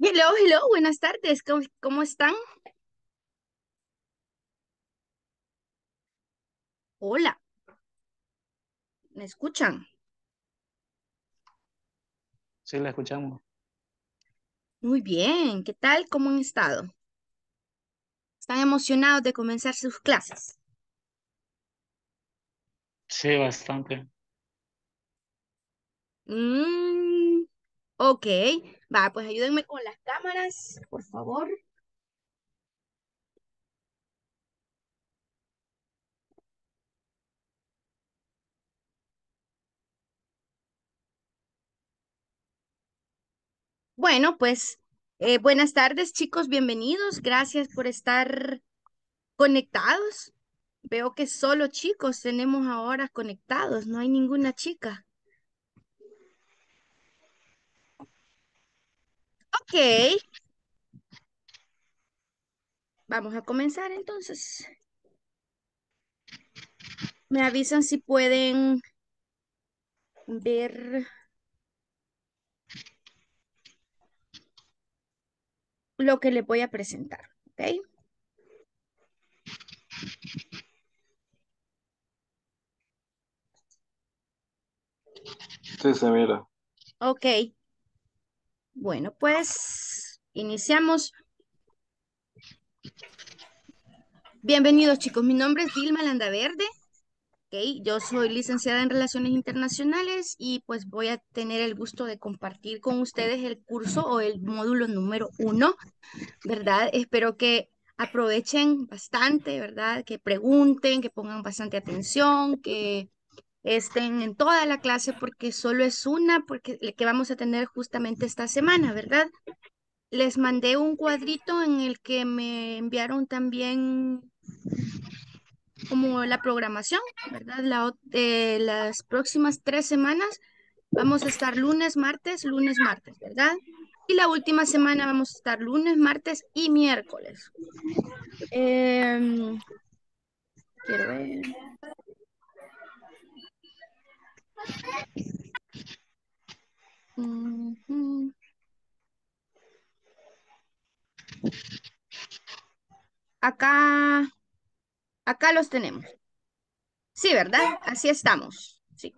Hello, hello, buenas tardes, ¿cómo, cómo están? Hola, ¿me escuchan? Sí, la escuchamos. Muy bien, ¿qué tal? ¿Cómo han estado? ¿Están emocionados de comenzar sus clases? Sí, bastante. Mm, ok, va, pues ayúdenme con las cámaras, por favor. Bueno, pues eh, buenas tardes, chicos, bienvenidos. Gracias por estar conectados. Veo que solo chicos tenemos ahora conectados, no hay ninguna chica. Ok, vamos a comenzar entonces. Me avisan si pueden ver lo que les voy a presentar, ¿ok? Sí, se mira. Ok. Bueno, pues iniciamos. Bienvenidos chicos, mi nombre es Vilma Landaverde. Ok, yo soy licenciada en Relaciones Internacionales y pues voy a tener el gusto de compartir con ustedes el curso o el módulo número uno, ¿verdad? Espero que aprovechen bastante, ¿verdad? Que pregunten, que pongan bastante atención, que estén en toda la clase porque solo es una porque, que vamos a tener justamente esta semana, ¿verdad? Les mandé un cuadrito en el que me enviaron también como la programación, ¿verdad? La, eh, las próximas tres semanas vamos a estar lunes, martes, lunes, martes, ¿verdad? Y la última semana vamos a estar lunes, martes y miércoles. Em, quiero ver. Acá, acá los tenemos. Sí, ¿verdad? Así estamos. Sí.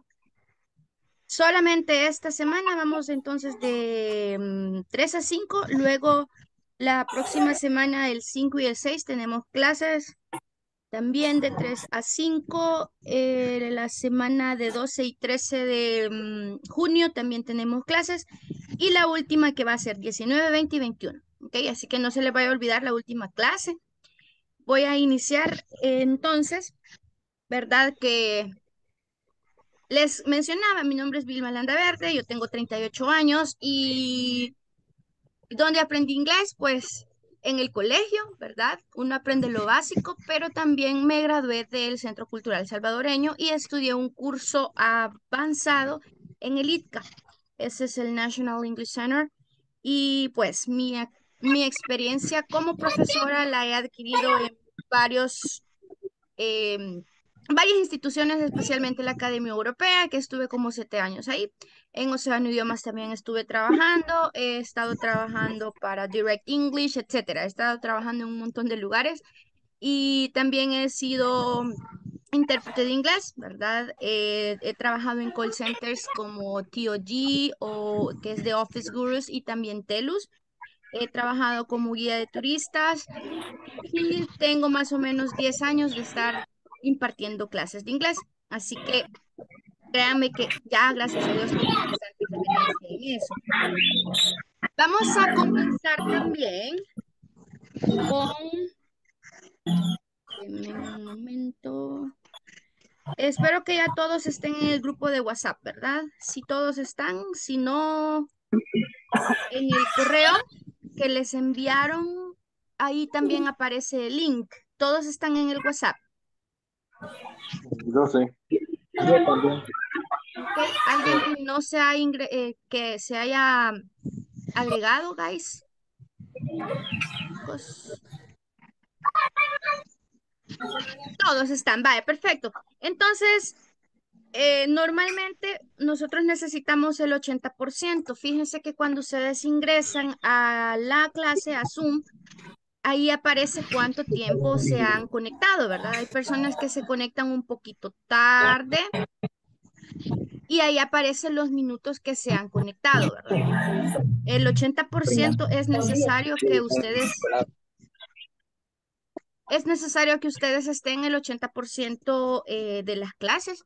Solamente esta semana vamos entonces de mm, 3 a 5. Luego la próxima semana, el 5 y el 6, tenemos clases también de 3 a 5. Eh, la semana de 12 y 13 de mm, junio también tenemos clases. Y la última que va a ser 19, 20 y 21. ¿ok? Así que no se les vaya a olvidar la última clase. Voy a iniciar eh, entonces, ¿verdad? Que les mencionaba, mi nombre es Vilma Landaverde, yo tengo 38 años y ¿dónde aprendí inglés? Pues en el colegio, ¿verdad? Uno aprende lo básico, pero también me gradué del Centro Cultural Salvadoreño y estudié un curso avanzado en el ITCA. Ese es el National English Center. Y pues mi, mi experiencia como profesora la he adquirido en varios em, varias instituciones, especialmente la Academia Europea, que estuve como siete años ahí. En Océano Idiomas también estuve trabajando, he estado trabajando para Direct English, etcétera. He estado trabajando en un montón de lugares y también he sido intérprete de inglés, ¿verdad? Eh, he trabajado en call centers como TOG o que es de Office Gurus y también Telus. He trabajado como guía de turistas y tengo más o menos 10 años de estar impartiendo clases de inglés. Así que créanme que ya, gracias a Dios, en eso. Vamos a comenzar también con... Un momento. Espero que ya todos estén en el grupo de WhatsApp, ¿verdad? Si todos están, si no, en el correo que les enviaron, ahí también aparece el link. Todos están en el WhatsApp. Yo sí. Yo también. Alguien que no se ha eh, que se haya agregado, guys. Pues, todos están, vale, perfecto. Entonces, eh, normalmente nosotros necesitamos el 80%. Fíjense que cuando ustedes ingresan a la clase, a Zoom, ahí aparece cuánto tiempo se han conectado, ¿verdad? Hay personas que se conectan un poquito tarde y ahí aparecen los minutos que se han conectado, ¿verdad? El 80% es necesario que ustedes es necesario que ustedes estén el 80% eh, de las clases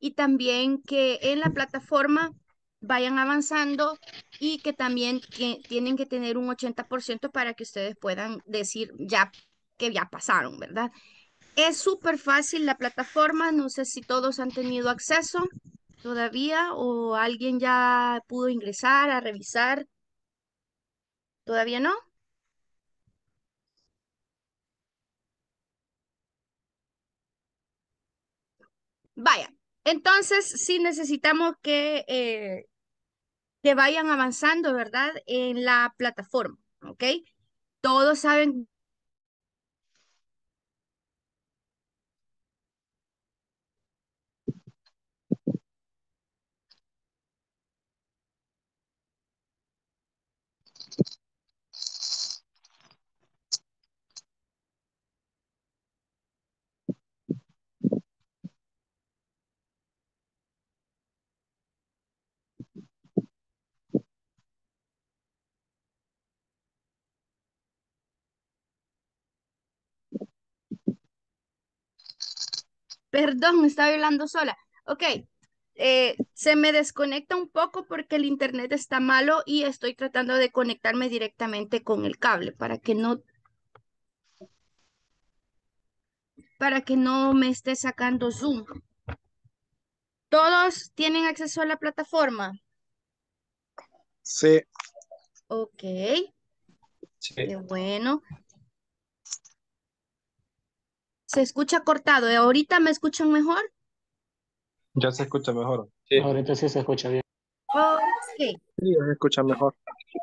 y también que en la plataforma vayan avanzando y que también tienen que tener un 80% para que ustedes puedan decir ya que ya pasaron, ¿verdad? Es súper fácil la plataforma, no sé si todos han tenido acceso todavía o alguien ya pudo ingresar a revisar. ¿Todavía no? Vaya, entonces sí necesitamos que, eh, que vayan avanzando, ¿verdad? En la plataforma, ¿ok? Todos saben Perdón, me estaba hablando sola. Ok, eh, se me desconecta un poco porque el internet está malo y estoy tratando de conectarme directamente con el cable para que no para que no me esté sacando Zoom. ¿Todos tienen acceso a la plataforma? Sí. Ok. Sí. Qué bueno. Se escucha cortado. ¿eh? ¿Ahorita me escuchan mejor? Ya se escucha mejor. Sí. Ahorita sí se escucha bien. Ok, Sí, ya se escucha mejor.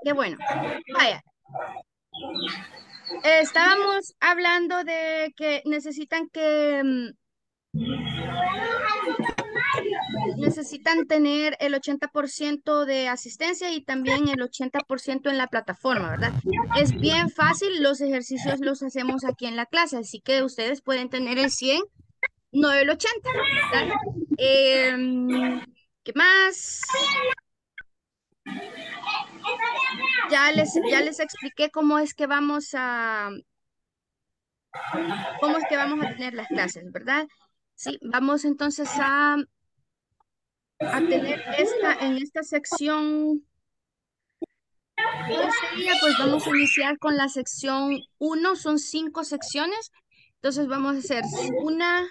qué bueno. Vaya. Eh, Estábamos hablando de que necesitan que mm, necesitan tener el 80% de asistencia y también el 80% en la plataforma, ¿verdad? Es bien fácil, los ejercicios los hacemos aquí en la clase, así que ustedes pueden tener el 100, no el 80, ¿verdad? Em, ¿Qué más? Ya les, ya les expliqué cómo es que vamos a cómo es que vamos a tener las clases, ¿verdad? Sí, vamos entonces a, a tener esta, en esta sección, ¿cuál sería? Pues vamos a iniciar con la sección 1, son cinco secciones, entonces vamos a hacer una,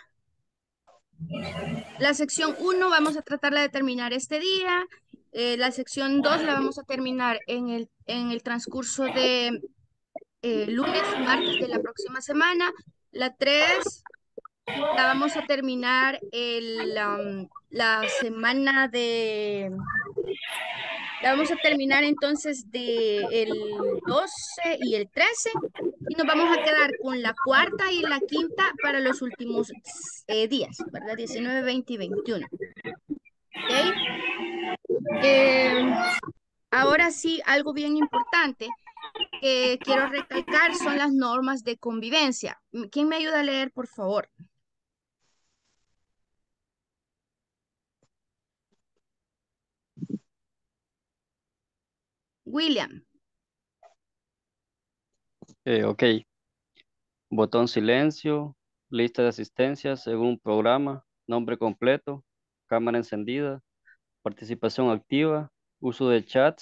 la sección 1 vamos a tratarla de terminar este día, eh, la sección 2 la vamos a terminar en el, en el transcurso de eh, lunes martes de la próxima semana. La 3 la vamos a terminar el, um, la semana de... La vamos a terminar entonces de el 12 y el 13 y nos vamos a quedar con la cuarta y la quinta para los últimos eh, días, ¿verdad? 19, 20 y 21. ¿Ok? Eh, ahora sí, algo bien importante que quiero recalcar son las normas de convivencia. ¿Quién me ayuda a leer, por favor? William. Eh, ok. Botón silencio, lista de asistencia según programa, nombre completo, cámara encendida, participación activa, uso de chat,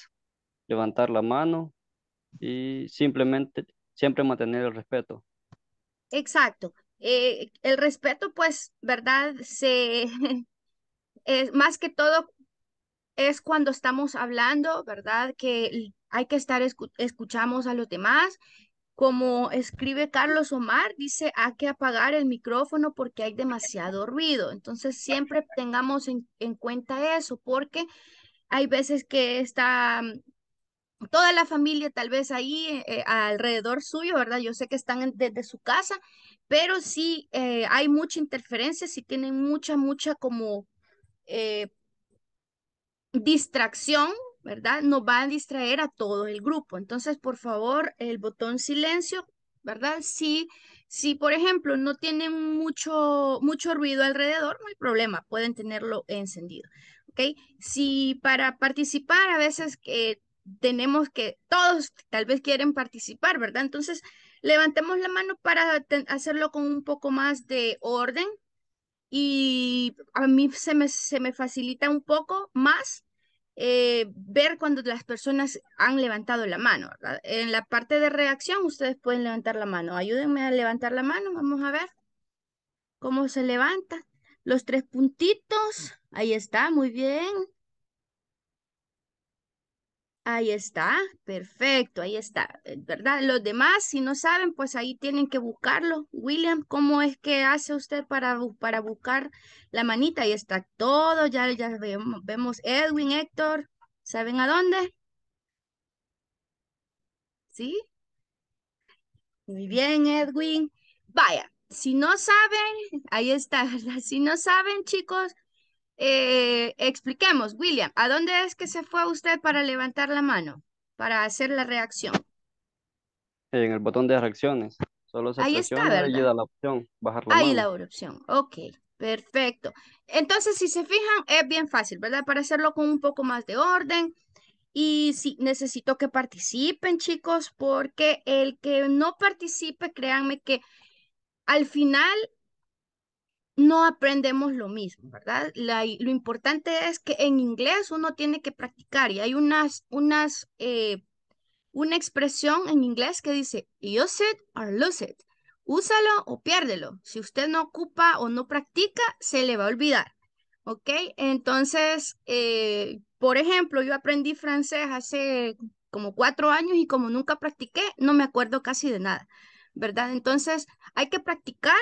levantar la mano y simplemente siempre mantener el respeto. Exacto. Eh, el respeto, pues, ¿verdad? Se, es más que todo es cuando estamos hablando, ¿verdad? Que hay que estar, escuchamos a los demás. Como escribe Carlos Omar, dice, hay que apagar el micrófono porque hay demasiado ruido. Entonces, siempre tengamos en, en cuenta eso, porque hay veces que está toda la familia tal vez ahí eh, alrededor suyo, ¿verdad? Yo sé que están desde su casa, pero sí eh, hay mucha interferencia, sí tienen mucha, mucha como, eh, distracción, ¿verdad? Nos va a distraer a todo el grupo. Entonces, por favor, el botón silencio, ¿verdad? Si, si por ejemplo, no tienen mucho, mucho ruido alrededor, no hay problema, pueden tenerlo encendido. ¿Ok? Si para participar a veces que tenemos que, todos tal vez quieren participar, ¿verdad? Entonces, levantemos la mano para hacerlo con un poco más de orden, y a mí se me, se me facilita un poco más eh, ver cuando las personas han levantado la mano. En la parte de reacción ustedes pueden levantar la mano. Ayúdenme a levantar la mano, vamos a ver cómo se levanta. Los tres puntitos, ahí está, muy bien. Ahí está, perfecto, ahí está, eh, ¿verdad? Los demás, si no saben, pues ahí tienen que buscarlo. William, ¿cómo es que hace usted para, para buscar la manita? Ahí está todo, ya, ya vemos, vemos Edwin, Héctor, ¿saben a dónde? ¿Sí? Muy bien, Edwin. Vaya, si no saben, ahí está, Si no saben, chicos, eh, expliquemos, William, ¿a dónde es que se fue usted para levantar la mano, para hacer la reacción? En el botón de reacciones. Solo se Ahí está, presiona y ¿verdad? da la opción, bajar la Ahí mano. la opción. Ok, perfecto. Entonces, si se fijan, es bien fácil, ¿verdad? Para hacerlo con un poco más de orden. Y sí, necesito que participen, chicos, porque el que no participe, créanme que al final no aprendemos lo mismo, ¿verdad? Lo importante es que en inglés uno tiene que practicar y hay unas, unas, eh, una expresión en inglés que dice use it or lose it. Úsalo o piérdelo. Si usted no ocupa o no practica, se le va a olvidar. ¿Ok? Entonces, eh, por ejemplo, yo aprendí francés hace como cuatro años y como nunca practiqué, no me acuerdo casi de nada, ¿verdad? Entonces, hay que practicar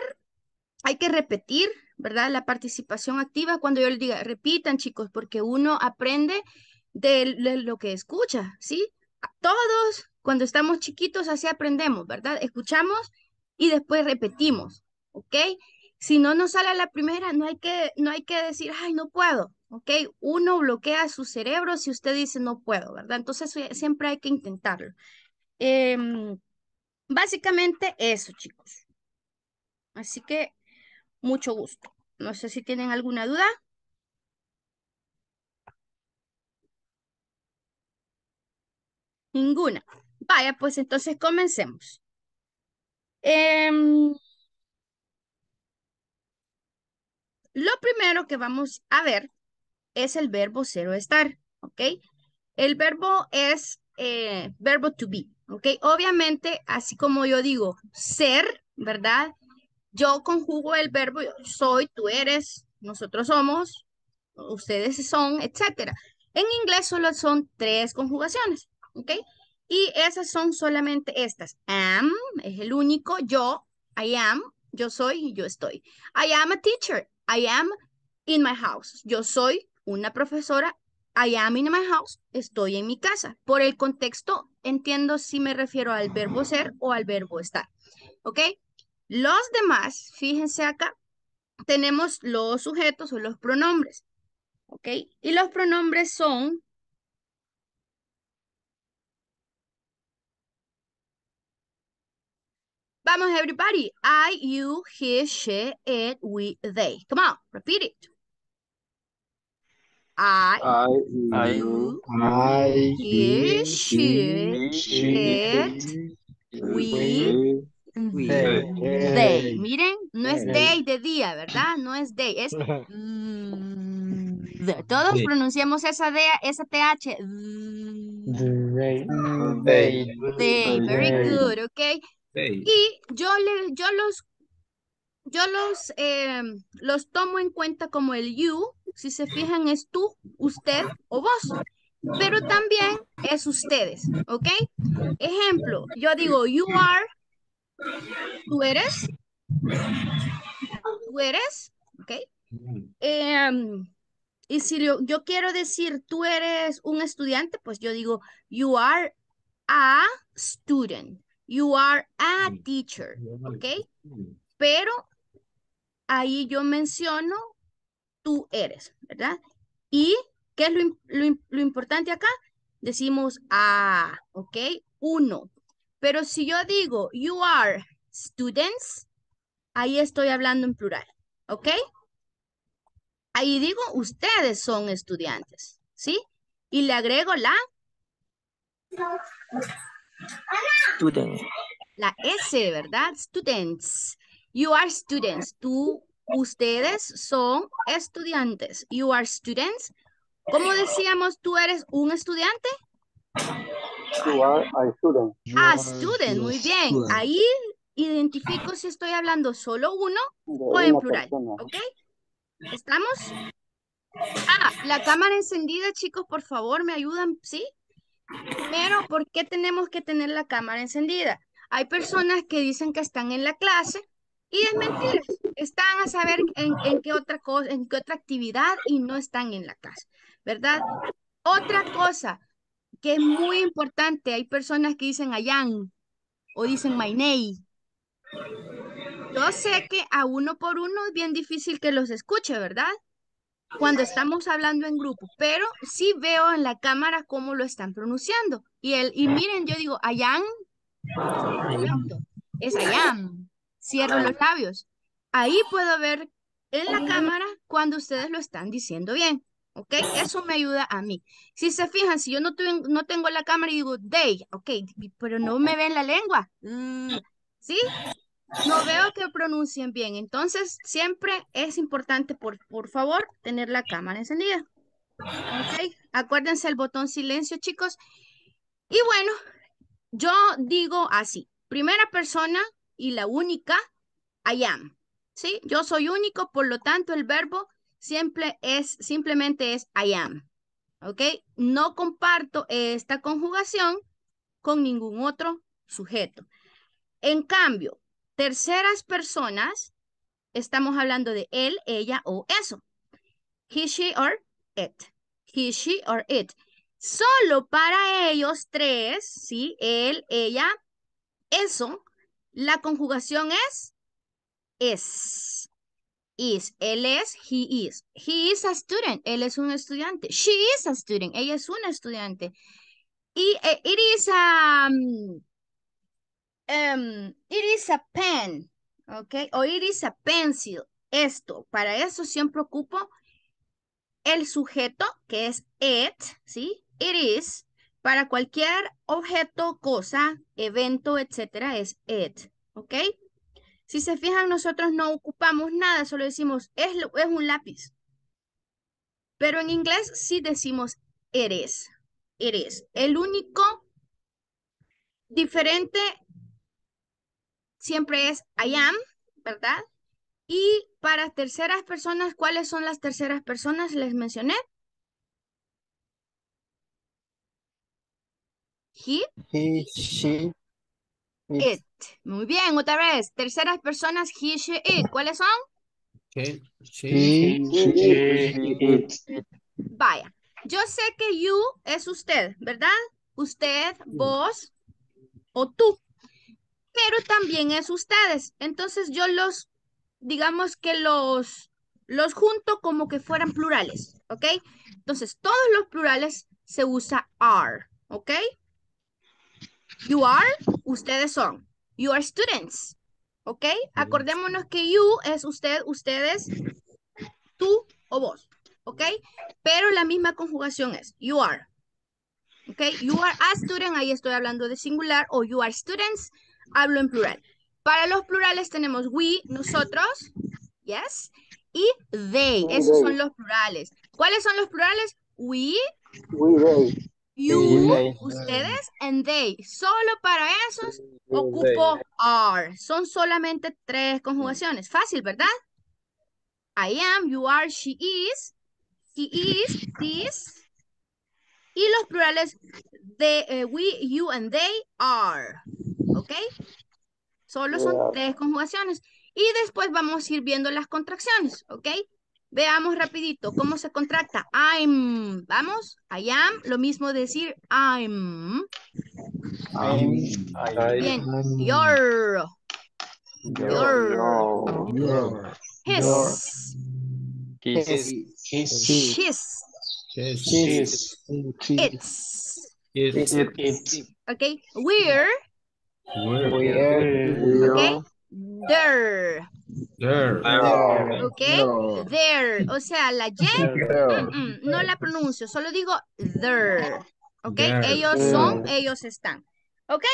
hay que repetir, ¿verdad? La participación activa cuando yo les diga, repitan chicos, porque uno aprende de, lo que escucha, ¿sí? Todos cuando estamos chiquitos así aprendemos, ¿verdad? Escuchamos y después repetimos, ¿ok? Si no nos sale la primera, no hay que, no hay que decir, ay, no puedo, ¿ok? Uno bloquea su cerebro si usted dice no puedo, ¿verdad? Entonces siempre hay que intentarlo. Em, básicamente eso, chicos. Así que mucho gusto. No sé si tienen alguna duda. Ninguna. Vaya, pues entonces comencemos. Em, lo primero que vamos a ver es el verbo ser o estar, ¿ok? El verbo es eh, verbo to be, ¿ok? Obviamente, así como yo digo ser, ¿verdad? Yo conjugo el verbo soy, tú eres, nosotros somos, ustedes son, etcétera. En inglés solo son tres conjugaciones, ¿ok? Y esas son solamente estas. Am es el único, yo, I am, yo soy yo estoy. I am a teacher, I am in my house. Yo soy una profesora, I am in my house, estoy en mi casa. Por el contexto, entiendo si me refiero al verbo ser o al verbo estar, ¿ok? Los demás, fíjense acá, tenemos los sujetos o los pronombres. ¿Ok? Y los pronombres son Vamos, everybody. I, you, he, she, it, we, they. Come on, repeat it. I, I, you, I, he, she, it, we, they. Miren, no es day de día, ¿verdad? No es day, es mm, de. Todos pronunciamos esa, D, esa TH. They. They, very good, ok. Y yo, le, yo los, yo los, eh, los tomo en cuenta como el you, si se fijan es tú, usted o vos, pero también es ustedes, ¿ok? Ejemplo, yo digo you are, tú eres, tú eres, ¿ok? Em, y si yo, quiero decir tú eres un estudiante, pues yo digo you are a student, you are a teacher, ¿ok? Pero ahí yo menciono tú eres, ¿verdad? Y ¿Qué es lo, lo im- lo importante acá? Decimos a, ¿ok? Uno. Pero si yo digo, you are students, ahí estoy hablando en plural, ¿ok? Ahí digo, ustedes son estudiantes, ¿sí? Y le agrego la, Student. la S, ¿verdad? Students. You are students. Tú, ustedes son estudiantes. You are students. ¿Cómo decíamos, tú eres un estudiante? You are a student. Ah, student, muy bien. Ahí identifico si estoy hablando solo uno De o en plural, persona. ¿ok? ¿Estamos? Ah, la cámara encendida, chicos, por favor, ¿me ayudan? ¿Sí? Primero, ¿por qué tenemos que tener la cámara encendida? Hay personas que dicen que están en la clase y es mentira. Están a saber en, en qué otra cosa, en qué otra actividad y no están en la clase, ¿verdad? Otra cosa que es muy importante, hay personas que dicen Ayan o dicen name. Yo sé que a uno por uno es bien difícil que los escuche, ¿verdad? Cuando estamos hablando en grupo, pero sí veo en la cámara cómo lo están pronunciando. Y, el, y miren, yo digo, Ayan, es Ayam. Cierro los labios. Ahí puedo ver en la cámara cuando ustedes lo están diciendo bien. ¿Ok? Eso me ayuda a mí. Si se fijan, si yo no, tuve- no tengo la cámara y digo they, ok, pero no me ven la lengua. Mm, ¿Sí? No veo que pronuncien bien. Entonces, siempre es importante, por, por favor, tener la cámara encendida. ¿Ok? Acuérdense el botón silencio, chicos. Y bueno, yo digo así. Primera persona y la única, I am. ¿Sí? Yo soy único, por lo tanto, el verbo siempre es, simplemente es I am. ¿Ok? No comparto esta conjugación con ningún otro sujeto. En cambio, terceras personas, estamos hablando de él, ella o eso. He, she or it. He, she or it. Solo para ellos tres, ¿sí? Él, ella, eso, la conjugación es es. Is. Él es, he is. He is a student. Él es un estudiante. She is a student. Ella es una estudiante. Y eh, it is a... um, um, it is a pen. ¿Ok? O it is a pencil. Esto. Para eso siempre ocupo el sujeto, que es it, ¿sí? It is. Para cualquier objeto, cosa, evento, etcétera, es it. ¿Ok? Si se fijan, nosotros no ocupamos nada, solo decimos, es, es un lápiz. Pero en inglés sí decimos. It is. El único diferente siempre es I am, ¿verdad? Y para terceras personas, ¿cuáles son las terceras personas? Les mencioné. He, He, she, it. it. Muy bien, otra vez. Terceras personas, he, she, it. ¿Cuáles son? Okay. She. He, she, it. Vaya, yo sé que you es usted, ¿verdad? Usted, vos o tú. Pero también es ustedes. Entonces yo los, digamos que los, los junto como que fueran plurales, ¿ok? Entonces todos los plurales se usa are, ¿ok? You are, ustedes son. You are students, ¿ok? Acordémonos que you es usted, ustedes, tú o vos, ¿ok? Pero la misma conjugación es you are. ¿Ok? You are a student, ahí estoy hablando de singular, o you are students, hablo en plural. Para los plurales tenemos we, nosotros, yes, y they, esos son los plurales. ¿Cuáles son los plurales? We, We, they. you, they. ustedes, and they. Solo para esos ocupo are. Son solamente tres conjugaciones. Fácil, ¿verdad? I am, you are, she is, he is, this. Y los plurales de eh, we, you, and they are. ¿Ok? Solo son tres conjugaciones. Y después vamos a ir viendo las contracciones. ¿Ok? Veamos rapidito cómo se contracta. I'm. Vamos. I am. Lo mismo decir I'm. I'm, Bien. Your. Your. Your. His. His. his, His. His. It's. It's. It's. Okay. We're. Where? Where. Okay. There. There. There. Okay. There. O sea, la Y There. mm, mm, no la pronuncio, solo digo there. Ok, There. ellos son, ellos están. Ok.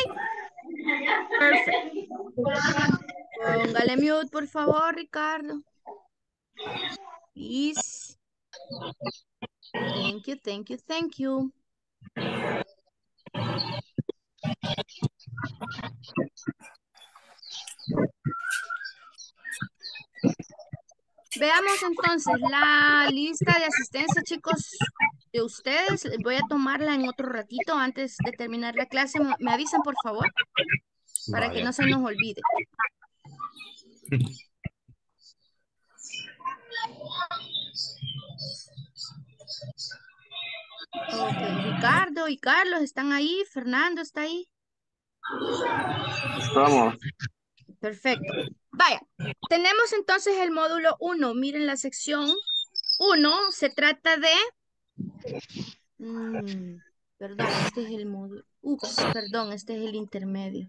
Perfect. Póngale mute, por favor, Ricardo. Please. Thank you, thank you, thank you. Veamos entonces la lista de asistencia, chicos, de ustedes. Voy a tomarla en otro ratito antes de terminar la clase. ¿Me avisan, por favor? Para que no se nos olvide. Ok, Ricardo y Carlos están ahí. Fernando está ahí. Estamos. Perfecto. Vaya, tenemos entonces el módulo 1. Miren la sección 1. Se trata de... Mm, perdón, este es el módulo. Ups, perdón, este es el intermedio.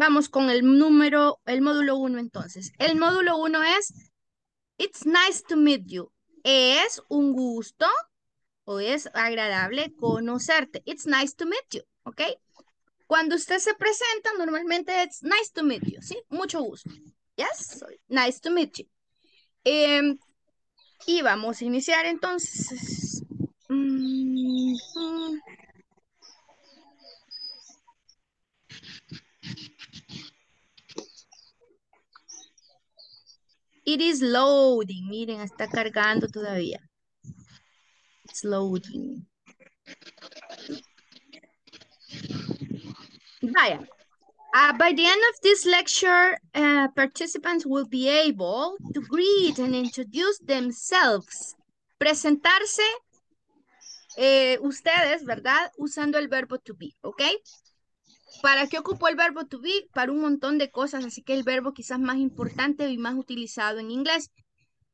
Vamos con el número, el módulo 1 entonces. El módulo 1 es It's nice to meet you. Es un gusto o es agradable conocerte. It's nice to meet you, ¿ok? Cuando usted se presenta, normalmente it's nice to meet you, ¿sí? Mucho gusto. Yes, nice to meet you. Em, y vamos a iniciar entonces. Mm, mm. It is loading. Miren, está cargando todavía. It's loading. Vaya. Uh, by the end of this lecture, uh, participants will be able to greet and introduce themselves. Presentarse eh, ustedes, ¿verdad? Usando el verbo to be, ¿ok? ¿Para qué ocupo el verbo to be? Para un montón de cosas, así que el verbo quizás más importante y más utilizado en inglés.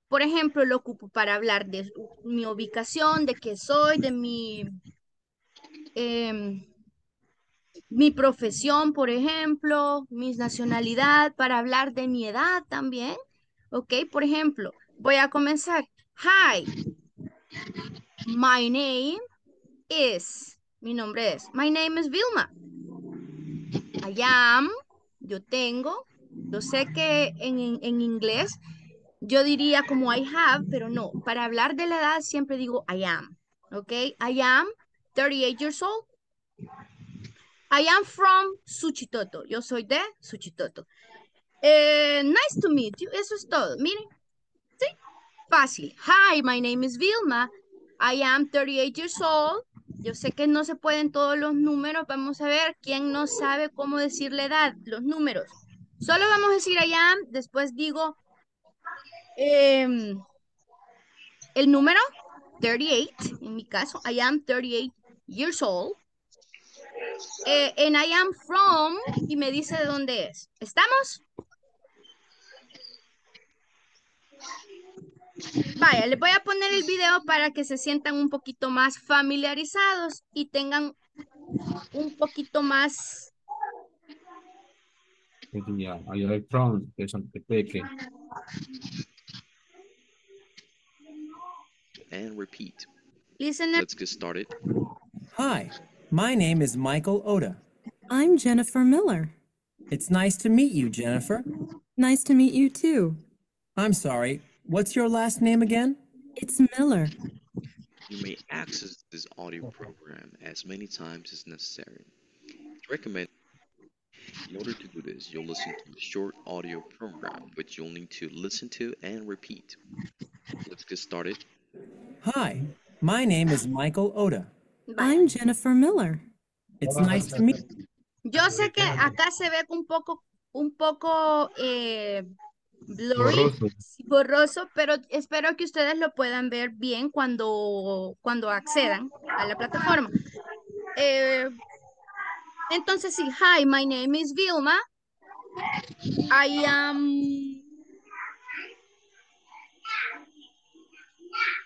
Por ejemplo, lo ocupo para hablar de mi ubicación, de qué soy, de mi, em, mi profesión, por ejemplo, mi nacionalidad, para hablar de mi edad también. ¿Ok? Por ejemplo, voy a comenzar. Hi, my name is, mi nombre es, my name is Vilma. I am, yo tengo, yo sé que en, en- inglés yo diría como I have, pero no, para hablar de la edad siempre digo I am, ¿ok? I am 38 years old. I am from Suchitoto, yo soy de Suchitoto. Eh, nice to meet you, eso es todo, miren, ¿sí? Fácil. Hi, my name is Vilma. I am 38 years old. Yo sé que no se pueden todos los números. Vamos a ver quién no sabe cómo decir la edad, los números. Solo vamos a decir am, después digo em, el número 38, en mi caso, I am 38 years old. Eh, and I am from, y me dice de dónde es. ¿Estamos? Vaya, les voy a poner el video para que se sientan un poquito más familiarizados y tengan un poquito más Yeah, I and repeat. listener. Let's get started. Hi, my name is Michael Oda. I'm Jennifer Miller. It's nice to meet you, Jennifer. Nice to meet you too. I'm sorry, what's your last name again? It's Miller. You may access this audio program as many times as necessary. It's recommended. In order to do this, you'll listen to a short audio program, which you'll need to listen to and repeat. Let's get started. Hi, my name is Michael Oda. I'm Jennifer Miller. It's nice to meet Yo Yo sé que acá se ve un poco, un poco eh, blurry, Borroso. pero espero que ustedes lo puedan ver bien cuando, cuando accedan a la plataforma. Eh, entonces, sí, hi, my name is Vilma. I am.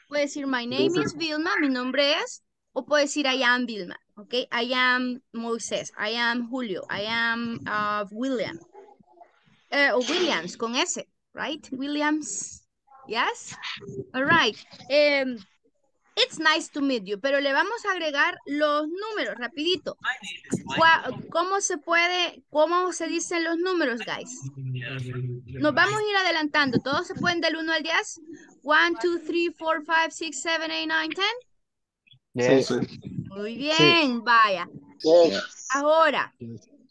Puede decir my name is Vilma, mi nombre es, o puede decir I am Vilma, ok? I am Moisés, I am Julio, I am uh, William. O Williams con S, right? Williams, yes? All right. Em, it's nice to meet you, pero le vamos a agregar los números rapidito. ¿Cómo se puede, cómo se dicen los números, guys? Nos vamos a ir adelantando. ¿Todos se pueden del 1 al 10? 1, 2, 3, 4, 5, 6, 7, 8, 9, 10. Yes. Muy bien, vaya. Ahora,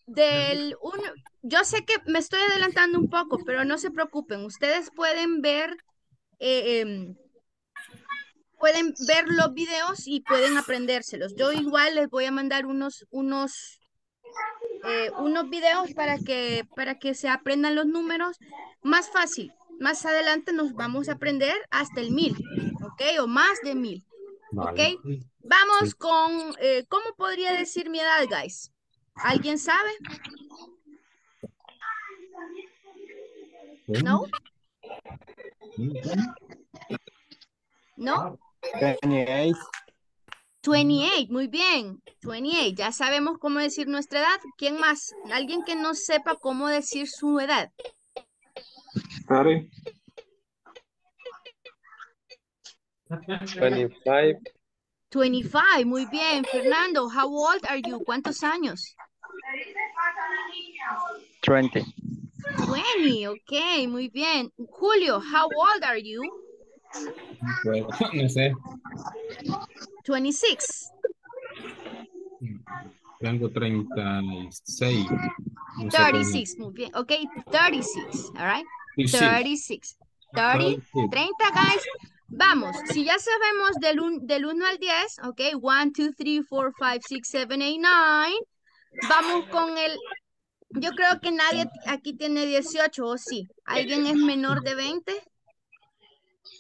del 1, yo sé que me estoy adelantando un poco, pero no se preocupen. Ustedes pueden ver, eh, em, pueden ver los videos y pueden aprendérselos. Yo igual les voy a mandar unos, unos, eh, unos videos para que, para que se aprendan los números más fácil. Más adelante nos vamos a aprender hasta el mil, ¿ok? O más de mil. ¿Ok? Vamos con, eh, ¿cómo podría decir mi edad, guys? ¿Alguien sabe? ¿No? ¿No? 28. 28, muy bien. 28, ya sabemos cómo decir nuestra edad. ¿Quién más? Alguien que no sepa cómo decir su edad. 30. 25, 25, muy bien. Fernando, how old are you? ¿Cuántos años? 20, 20, ok, muy bien. Julio, how old are you? No sé. 26. Tengo 36. No sé cómo- 36, muy bien. Ok, 36, all right? Sí, sí. 36. 30, 30, guys. Vamos, si ya sabemos del, un, del 1 al 10, ok, 1, 2, 3, 4, 5, 6, 7, 8, 9. Vamos con el, yo creo que nadie aquí tiene 18, ¿o sí? ¿Alguien es menor de 20?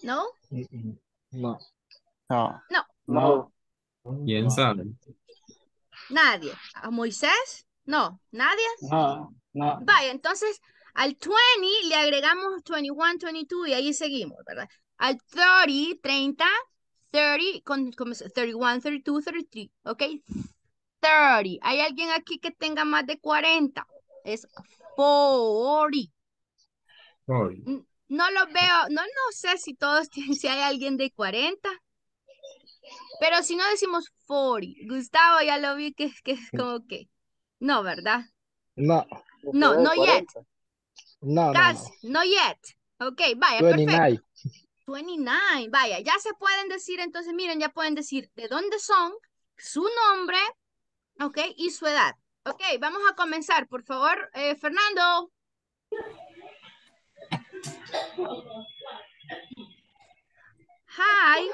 ¿No? No. No. No. No. ¿Quién sabe? Nadie. ¿A Moisés? No, nadie. No. No. Vaya, entonces al 20 le agregamos 21, 22 y ahí seguimos, ¿verdad? Al 30, 30, 30, con, con 31, 32, 33, ¿ok? 30. ¿Hay alguien aquí que tenga más de 40? Es 40. Sorry. N- No lo veo, no, no sé si todos tienen, si hay alguien de 40. Pero si no decimos 40. Gustavo ya lo vi que, que es como que, no, ¿verdad? No. No, no yet. No, no, no yet. Ok, vaya, no. perfecto. 29. 29, vaya, ya se pueden decir, entonces miren, ya pueden decir de dónde son, su nombre, ok, y su edad. Ok, vamos a comenzar, por favor, eh, Fernando. Hi,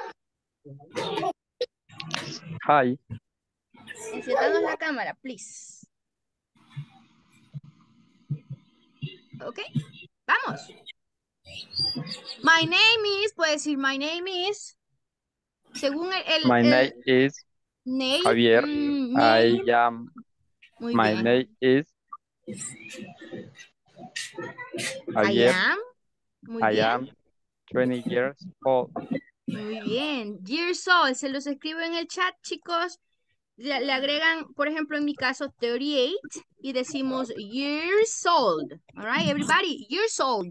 hi, enciéndanos la cámara, please. Ok, vamos. My name is, puede decir my name is, según el, el- my el name is name, Javier. mm, I am, muy my bien. name is I am, muy I bien, am 20 years old. muy bien. Years old, se los escribo en el chat, chicos. Le, le agregan, por ejemplo, en mi caso, 38 y decimos years old. All right, everybody, years old.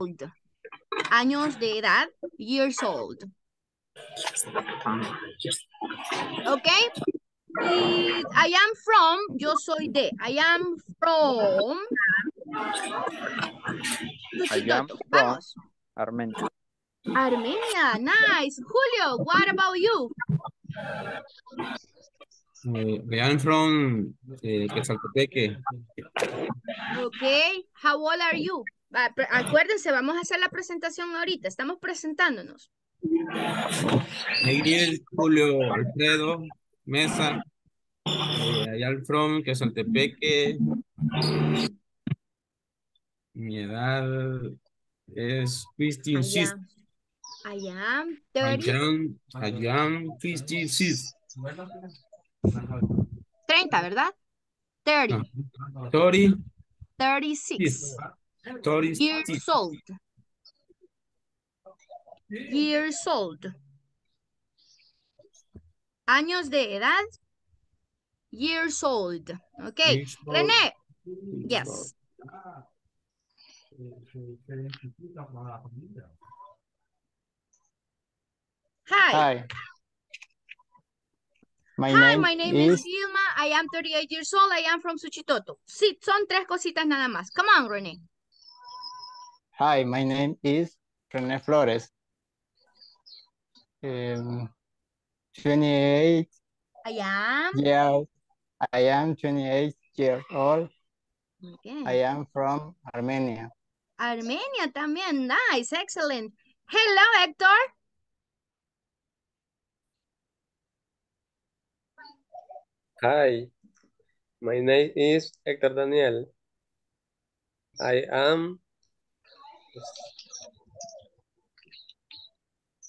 Años de edad, years old. Ok. Y I am from, yo soy de. I am from. I am Tuchitoto. from Vamos. Armenia. Armenia, nice. Julio, what about you? Eh, I am from eh, Quezaltepeque. Ok, how old are you? Pre- Acuérdense, vamos a hacer la presentación ahorita. Estamos presentándonos. Miguel, Julio, Alfredo, Mesa. Eh, I am from Quesaltepeque. Mi edad es 56. I am, I am I 30, am, I am 56. 30, ¿verdad? 30, Ah, 30, 36 36. years old. Years old. Años de edad. Years old. Ok. Years old. René. Yes. Hi. Hi. My Hi, name, my name is, Vilma. I am 38 years old. I am from Suchitoto. Sí, son tres cositas nada más. Come on, René. Hi, my name is René Flores. Um, 28 I am. years. I am 28 years old. Okay. I am from Armenia. Armenia también. Nice. Excellent. Hello, Hector. Hi, my name is Hector Daniel. I am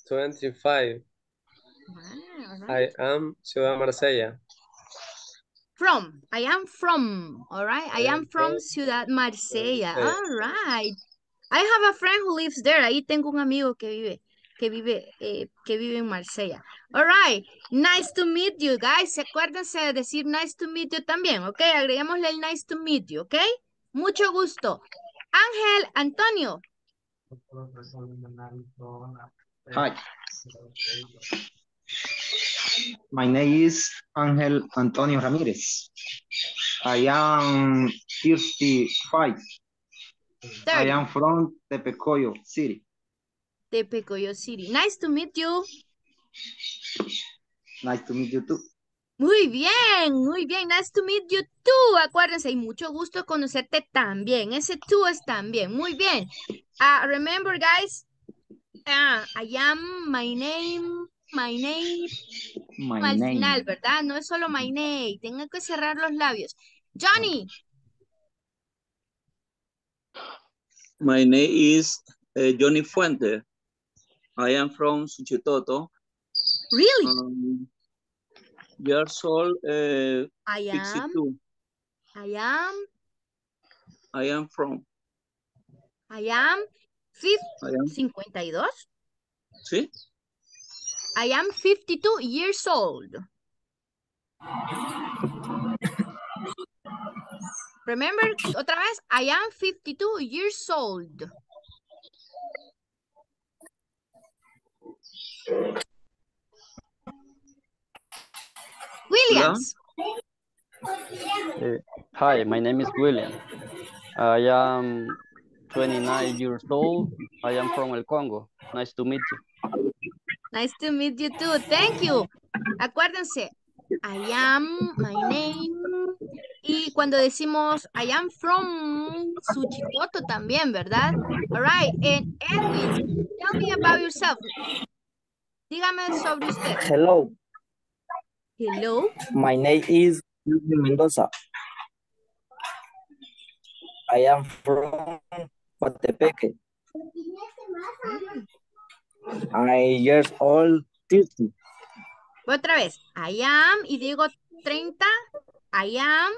25. Wow, I am Ciudad Marsella. From. I am from. All right. I am from Ciudad Marsella. Marsella. All right. I have a friend who lives there. Ahí tengo un amigo que vive, que vive, eh, que vive en Marsella. All right. Nice to meet you, guys. Acuérdense de decir nice to meet you también, ¿ok? Agreguémosle el nice to meet you, ¿ok? Mucho gusto. Ángel Antonio. Hi. My name is Angel Antonio Ramirez. I am 35. I 30. am from Tepecoyo City. de Pecoyo City. Nice to meet you. Nice to meet you too. Muy bien, muy bien. Nice to meet you too. Acuérdense, y mucho gusto conocerte también. Ese tú es también. Muy bien. Ah, remember, guys, ah, I am, my name, my name, My al name. final, ¿verdad? No es solo my name. Tengo que cerrar los labios. Johnny, My name is uh, Johnny Fuente. I am from Suchitoto. really? Um, years old, uh, I am, 62. I am, I am from. I am, I am. 52. ¿Sí? I am 52 years old. Remember, otra vez, I am 52 years old. Williams, Uh, hi, my name is William. I am 29 years old. I am from El Congo. Nice to meet you. Nice to meet you too. Thank you. Acuérdense, I am, my name, y cuando decimos I am from Suchitoto también, ¿verdad? All right, and Edwin, tell me about yourself. Dígame sobre usted. Hello, Hello. my name is Luis Mendoza. I am from Coatepeque. I years old 30. Otra vez, I am y digo 30, I am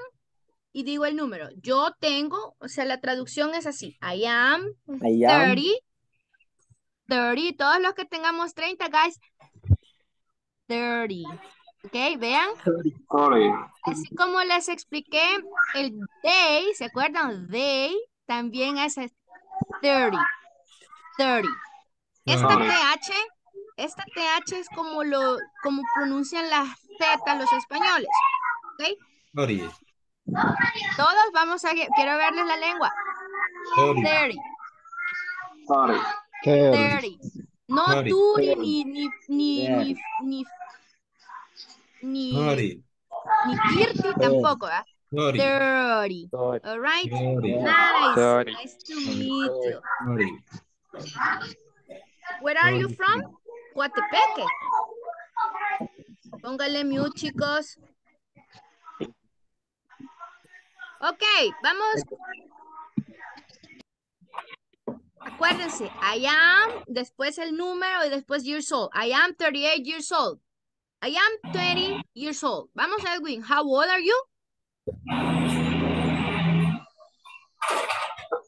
y digo el número. Yo tengo, o sea, la traducción es así. I am I am 30, 30, todos los que tengamos 30, guys, 30. ¿Ok? Vean, así como les expliqué, el they, ¿se acuerdan? They también es 30, 30. Esta TH, esta TH es como lo, como pronuncian las Z los españoles. ¿Ok? Sorry. Todos vamos a, quiero verles la lengua. Sorry. 30, Sorry. 30. No Sorry. ni, ni, ni, ni, ni, ni, ni, Sorry. ni Kirti tampoco, ¿verdad? Sorry. 30. Sorry. All right. Sorry. Nice. Sorry. Nice to meet you. Sorry. Where are you from? Coatepeque. Póngale mute, chicos. Ok, vamos. Acuérdense, I am, después el número y después years old. I am 38 years old. I am 20 years old. Vamos, Edwin. How old are you?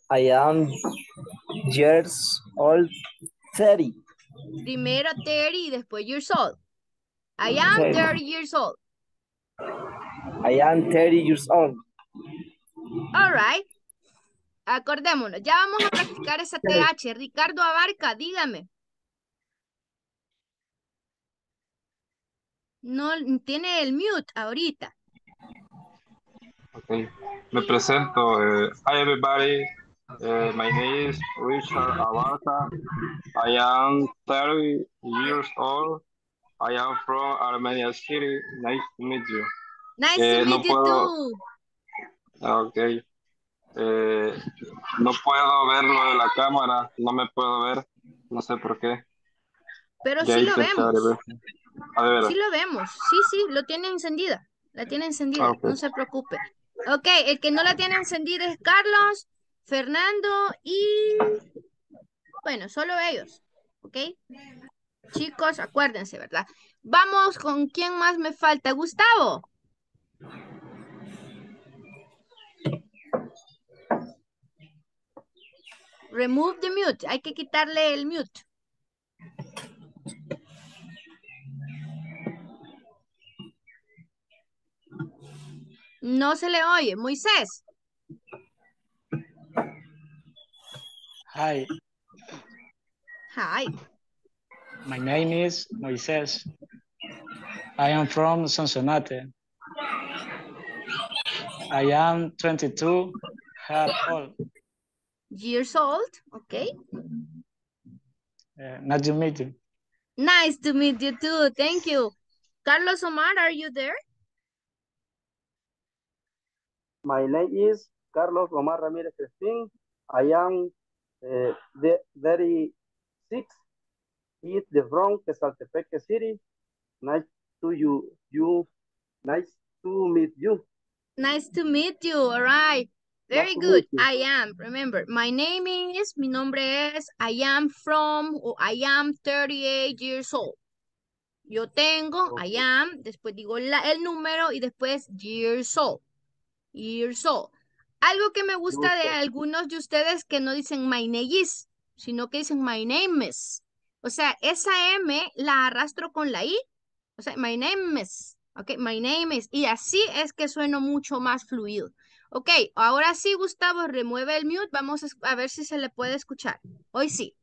I am years old 30. Primero 30 y después years old. I am Okay. 30 years old. I am 30 years old. All right. Acordémonos, ya vamos a practicar esa TH. Ricardo Abarca, dígame. No tiene el mute ahorita. Okay. Me presento. eh, hi everybody. Eh, my name is Richard Abarca. I am 30 years old. I am from Armenia City. Nice to meet you. Nice Eh, to no meet you puedo- too. Ok. Eh, no puedo ver lo de la cámara. No me puedo ver. No sé por qué. Pero Ya sí lo vemos. A ver, Sí lo vemos. Sí, sí, lo tiene encendida. La tiene encendida. Ah, ok. No se preocupe. Ok, el que no la tiene encendida es Carlos, Fernando y... Bueno, solo ellos. Ok. Chicos, acuérdense, ¿verdad? Vamos con quién más me falta. Gustavo. Remove the mute. Hay que quitarle el mute. No se le oye. Moisés. Hi, Hi. my name is Moises. I am from Sonsonate. I am 22 years old. Years old. Okay. Uh, nice to meet you. Nice to meet you too. Thank you. Carlos Omar, are you there? My name is Carlos Omar Ramirez Crespin. I am uh, the 36 is the from Quesaltepeque City. Nice to you, you, nice to meet you. Nice to meet you. All right. Very good. I am. Remember, my name is, mi nombre es, I am from, o I am 38 years old. Yo tengo, I am, después digo la- el número y después years old. Years old. Algo que me gusta de algunos de ustedes que no dicen my name is, sino que dicen my name is. O sea, esa M la arrastro con la I. O sea, my name is. Ok, my name is. Y así es que sueno mucho más fluido. Ok, ahora sí, Gustavo, remueve el mute. Vamos a ver si se le puede escuchar. Hoy sí.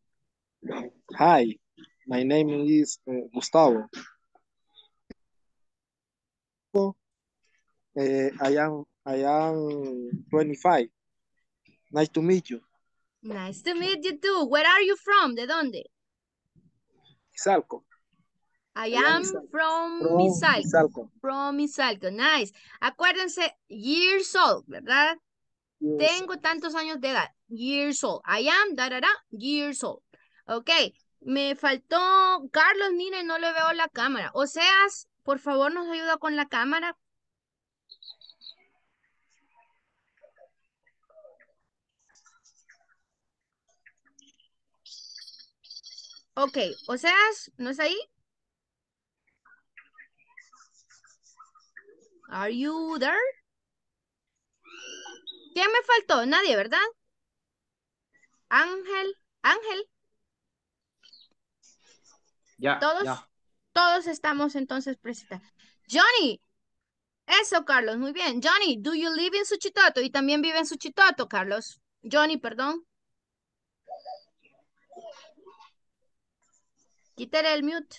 Hi, my name is uh, Gustavo. Uh, I am I am 25. Nice to meet you. Nice to meet you too. Where are you from? ¿De dónde? Izalco. I am from From Misalco. From Misalco. Nice. Acuérdense, years old, ¿verdad? Tengo tantos años de edad. Years old. I am, da, da, da, years old. Ok. Me faltó Carlos Nina y no le veo la cámara. O sea, por favor, nos ayuda con la cámara. Ok, o sea, ¿no es ahí? Are you there? ¿Quién me faltó? Nadie, ¿verdad? Ángel, Ángel, Ya, todos, ya. todos estamos entonces presentes. Johnny, eso, Carlos, muy bien. Johnny, do you live in Suchitoto? Y también vive en Suchitoto, Carlos. Johnny, perdón. Quítale el mute.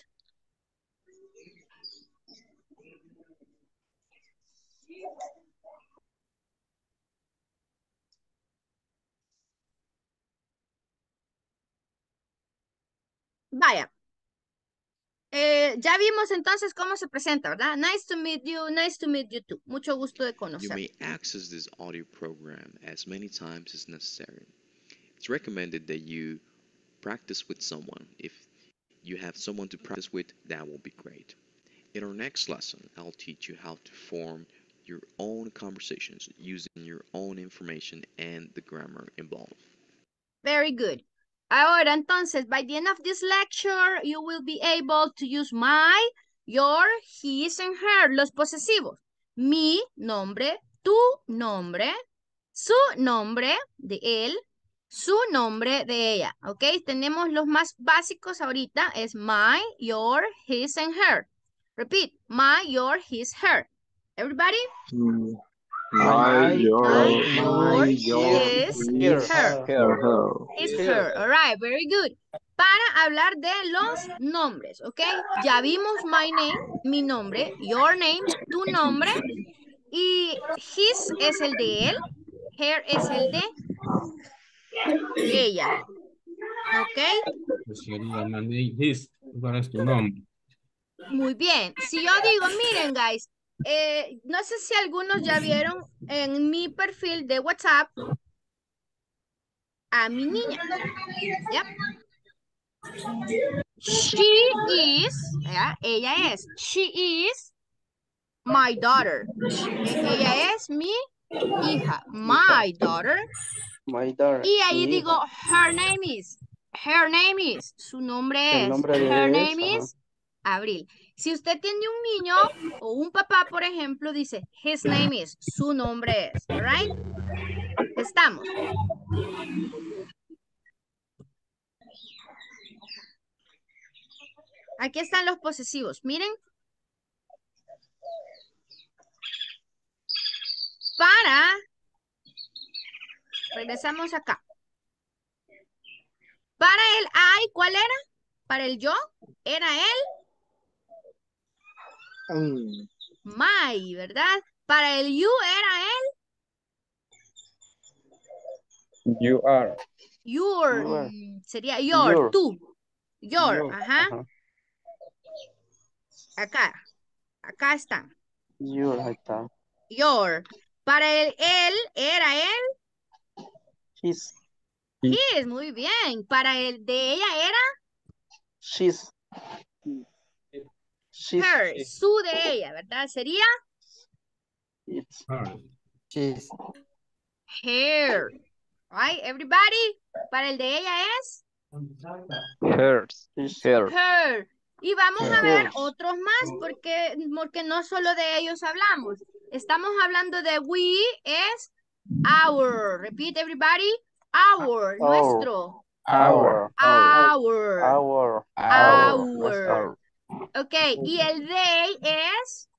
Vaya. Eh, ya vimos entonces cómo se presenta, ¿verdad? Nice to meet you, nice to meet you too. Mucho gusto de You conocer. may access this audio program as many times as necessary. It's recommended that you practice with someone. If you have someone to practice with, that will be great. In our next lesson, I'll teach you how to form your own conversations using your own information and the grammar involved. Very good. Ahora, entonces, by the end of this lecture, you will be able to use my, your, his, and her, los posesivos. Mi nombre, tu nombre, su nombre de él, su nombre de ella, ¿ok? Tenemos los más básicos ahorita, es my, your, his, and her. Repeat, my, your, his, her. Everybody? My, your, your, my, his, your, his, her. her. Is her. All right, very good. Para hablar de los nombres, ¿ok? Ya vimos my name, mi nombre, your name, tu nombre, y his es el de él, her es el de ella. ¿Ok? Pues sería my name is, ¿cuál es tu nombre? Muy bien. Si yo digo, miren, guys, eh, no sé si algunos ya vieron en mi perfil de WhatsApp a mi niña. ¿Ya? She is, ¿ya? ella es, she is my daughter. Ella es mi hija, my daughter. My daughter. Y ahí mi digo, hija. her name is, her name is, su nombre es, nombre her name es, ajá. is Abril. Si usted tiene un niño o un papá, por ejemplo, dice, his name is, su nombre es, right? Estamos. Aquí están los posesivos, miren. Para, regresamos acá. Para el I, ¿cuál era? Para el yo, era el Mm, my, ¿verdad? Para el you era el You are. your, Your. mm, sería your, Your. tú. Your, Your, ajá. ajá. Acá, acá está. Your, ahí está. Your. Para el él era el His, his, muy bien. Para el de ella era she's. She's. her, su de ella, ¿verdad? Sería It's. Her. She's. her. Right, everybody. Para el de ella es Hers. Her. her. Y vamos a ver otros más porque, porque no solo de ellos hablamos. Estamos hablando de we es our. Repeat everybody. Our, nuestro. Our. Our. Our. Our. Ok, y el they es,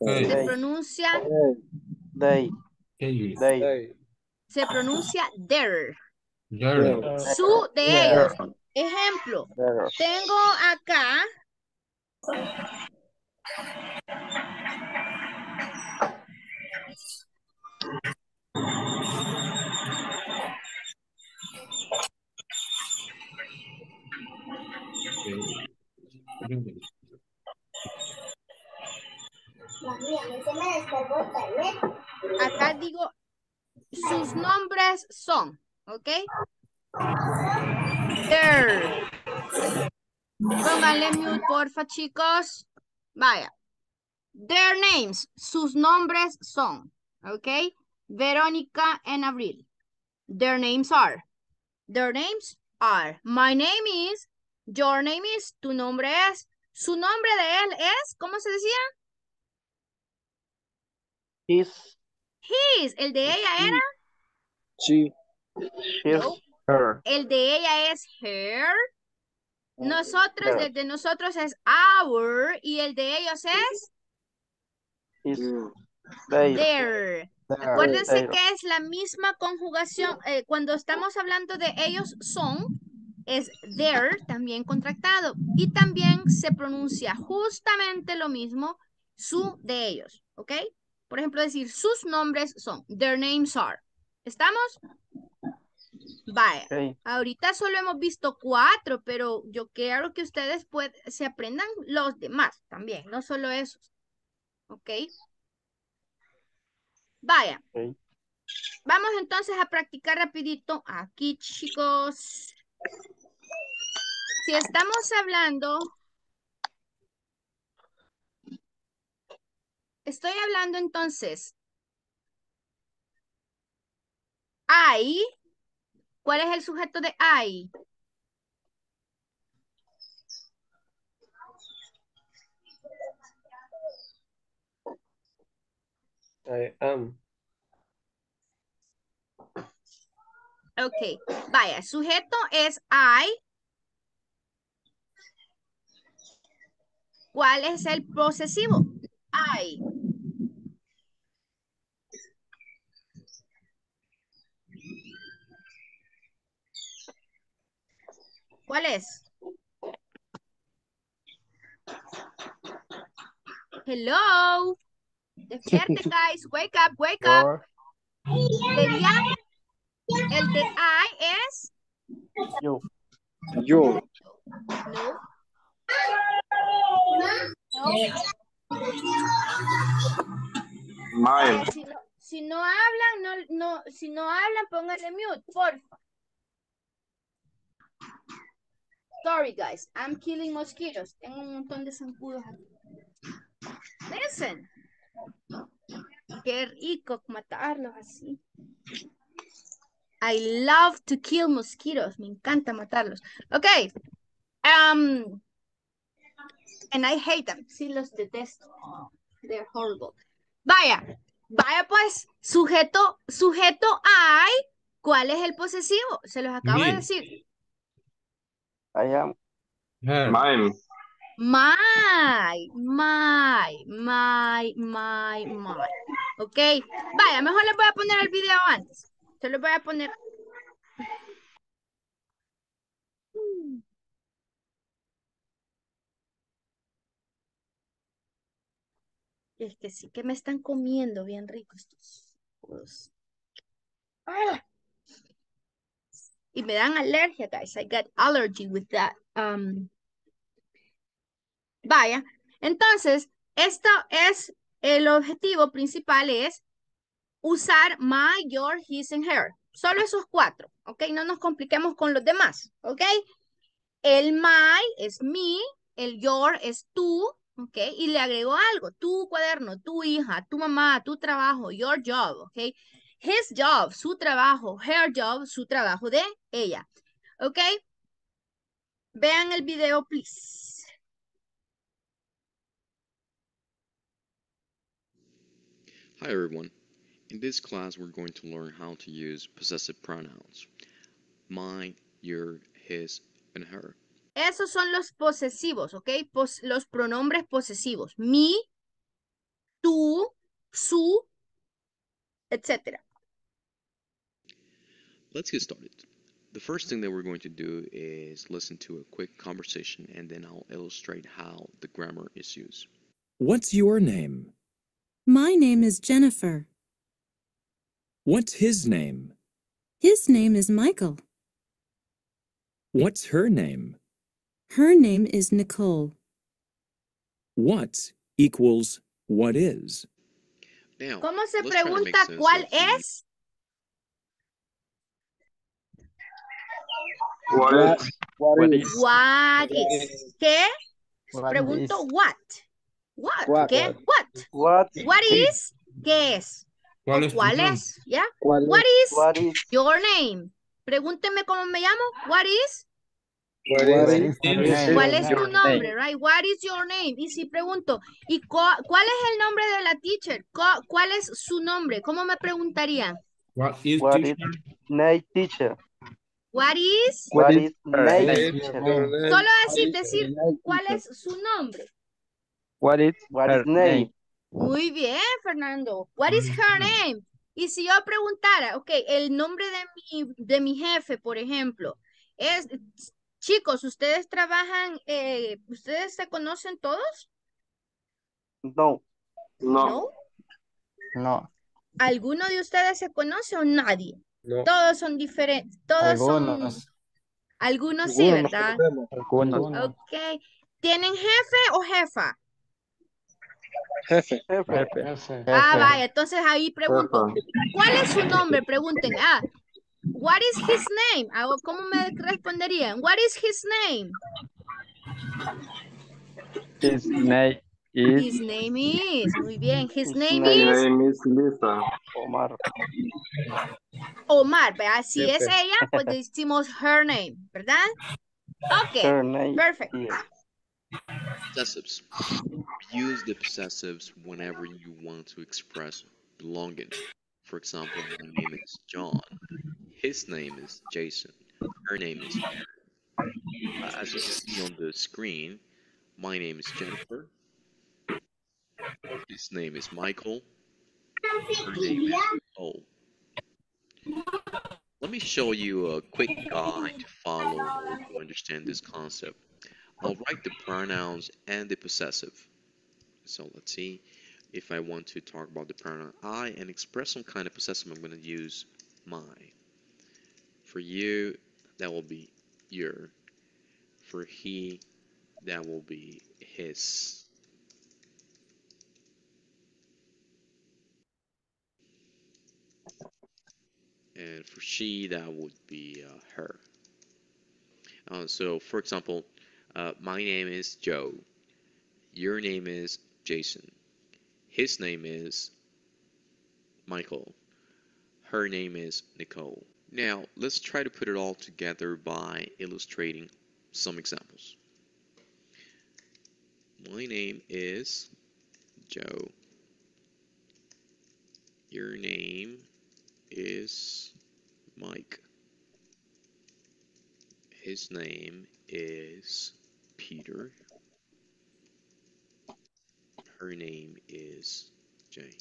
se pronuncia, They. hey, They. Hey, se pronuncia their. Su de ellos. Ejemplo, tengo acá Okay. Acá digo, sus nombres son, ¿ok? Their. Pónganle mute, porfa, chicos. Vaya. Their names, sus nombres son, ¿ok? Verónica and Abril. Their names are. Their names are. My name is. Your name is. Tu nombre es. Su nombre de él es. ¿Cómo se decía? His. His. El de ella era. she, His. No. Her. El de ella es her. Nosotros, Her. el de nosotros es our. Y el de ellos es His. There. Acuérdense que es la misma conjugación. eh, cuando estamos hablando de ellos son, es their también contractado. Y también se pronuncia justamente lo mismo su de ellos. ¿Ok? Por ejemplo, decir sus nombres son. Their names are. ¿Estamos? Vaya. Okay. Ahorita solo hemos visto cuatro, pero yo quiero que ustedes se aprendan los demás también, no solo esos. ¿Ok? Vaya. Okay. Vamos entonces a practicar rapidito aquí, chicos. Si estamos hablando estoy hablando entonces. I. ¿Cuál es el sujeto de I? I am. Ok, vaya, sujeto es I. ¿Cuál es el posesivo? I. ¿Cuál es? Hello. Despierte, guys. Wake up, wake up. Sería, el de I es, Yo. Yo. no. Mine. Si no, si no hablan, no, no, si no hablan, pónganle mute, porfa. Sorry, guys. I'm killing mosquitoes. Tengo un montón de zancudos aquí. Listen. Qué rico matarlos así. I love to kill mosquitoes. Me encanta matarlos. Okay. Um, and I hate them. Sí, los detesto. Oh, they're horrible. Vaya. Vaya pues. Sujeto, sujeto I. ¿Cuál es el posesivo? Se los acabo de decir. I am. Her. Mine. My, my, my, my, my. Ok. Vaya, mejor les voy a poner el video antes. Se los voy a poner. Es que sí que me están comiendo bien rico estos. juegos. ¡Ah! Y me dan alergia, guys. I got allergy with that. Um, Vaya, entonces, esto es el objetivo principal es usar my, your, his and her. Solo esos cuatro, ¿ok? No nos compliquemos con los demás, ¿ok? El my es mi, el your es tú, ¿ok? Y le agrego algo, tu cuaderno, tu hija, tu mamá, tu trabajo, your job, ¿ok? His job, su trabajo, her job, su trabajo de ella, ¿ok? Vean el video, please. Hi everyone. In this class we're going to learn how to use possessive pronouns. Mine, your, his, and her. Esos son los posesivos, ¿ok? Pos- los pronombres posesivos. Mi, tú, su, etc. Let's get started. The first thing that we're going to do is listen to a quick conversation and then I'll illustrate how the grammar is used. What's your name? My name is Jennifer. What's his name? His name is Michael. What's her name? Her name is Nicole. What equals what is? Now, ¿Cómo se let's try to make pregunta sense cuál of the- es? What is? What is? What is. ¿Qué? What Pregunto is- what. What? What? ¿Qué? What? What? What is? ¿Qué es? ¿Cuál ¿O es ¿Cuál es? ¿Ya? ¿Cuál What is What is? your name? Pregúnteme cómo me llamo. What is? What is? ¿Cuál es tu nombre, right? What is your name? Y si pregunto, ¿y cuál es el nombre de la teacher? Cu- ¿Cuál es su nombre? ¿Cómo me preguntarían? What is What is teacher? name teacher? What is? What is is teacher? Solo decir, decir cuál es su nombre. What is What her is name? name? Muy bien, Fernando. What is her name? Y si yo preguntara, ok, el nombre de mi, de mi jefe, por ejemplo, es, chicos, ¿ustedes trabajan, eh, ustedes se conocen todos? No. No. ¿No? No, ¿Alguno de ustedes se conoce o nadie? No. Todos son diferentes, todos son, algunos. algunos sí, Algunos nos ¿verdad? Algunos. Ok. ¿Tienen jefe o jefa? Jefe. Jefe. Jefe. Ah, vaya, entonces ahí pregunto. ¿cuál es su nombre? Pregunten, ah, what is his name? Ah, ¿Cómo me responderían? What is his name? His name. His name is. Muy bien. His name My is name is Lisa. Omar. Omar. ¿verdad? Si es ella, pues decimos her name, ¿verdad? Ok. Her name Perfect. is. Possessives. Use the possessives whenever you want to express belonging. For example, my name is John. His name is Jason. Her name is as you can see on the screen, my name is Jennifer. His name is Michael. Her name is Nicole. Let me show you a quick guide to follow to understand this concept. I'll write the pronouns and the possessive. So let's see if I want to talk about the pronoun I and express some kind of possessive, I'm going to use my. For you, that will be your. For he, that will be his. And for she, that would be uh, her. Uh, so, for example, uh, my name is Joe. Your name is Jason. His name is Michael. Her name is Nicole. Now, let's try to put it all together by illustrating some examples. My name is Joe. Your name is Mike. His name is Peter. Her name is Jane.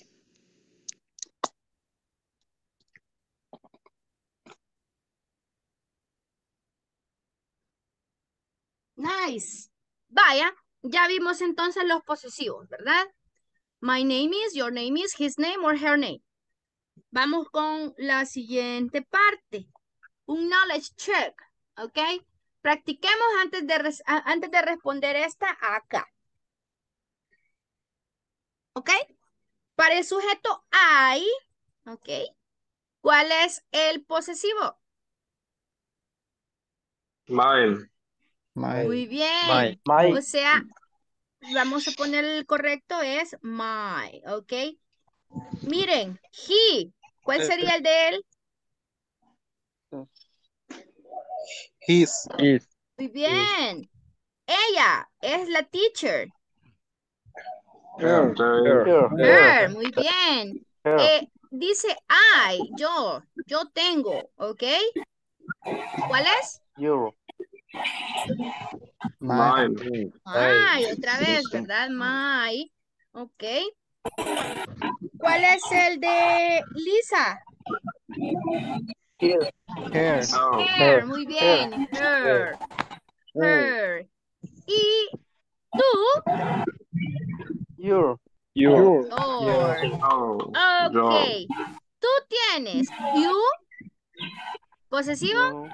Nice. Vaya, ya vimos entonces los posesivos, ¿verdad? My name is, your name is, his name or her name. Vamos con la siguiente parte. Un knowledge check, ¿ok? Practiquemos antes de, antes de responder esta acá. ¿Ok? Para el sujeto I, ¿ok? ¿Cuál es el posesivo? Mine. Muy bien. O sea, vamos a poner el correcto es my, ¿ok? Miren, he, ¿cuál Eh, sería el de él? His. Muy bien. Ella es la teacher. Her. Her, muy bien. Her. Eh, dice I, yo, yo tengo, ¿ok? ¿Cuál es? You. Mine. Ay, otra vez, ¿verdad? My. Ok. ¿Cuál es el de Lisa? Here. Her. Her, muy bien. Her. Her. ¿Y tú? You. You. Your. Oh. Ok. Tú tienes you. ¿Posesivo?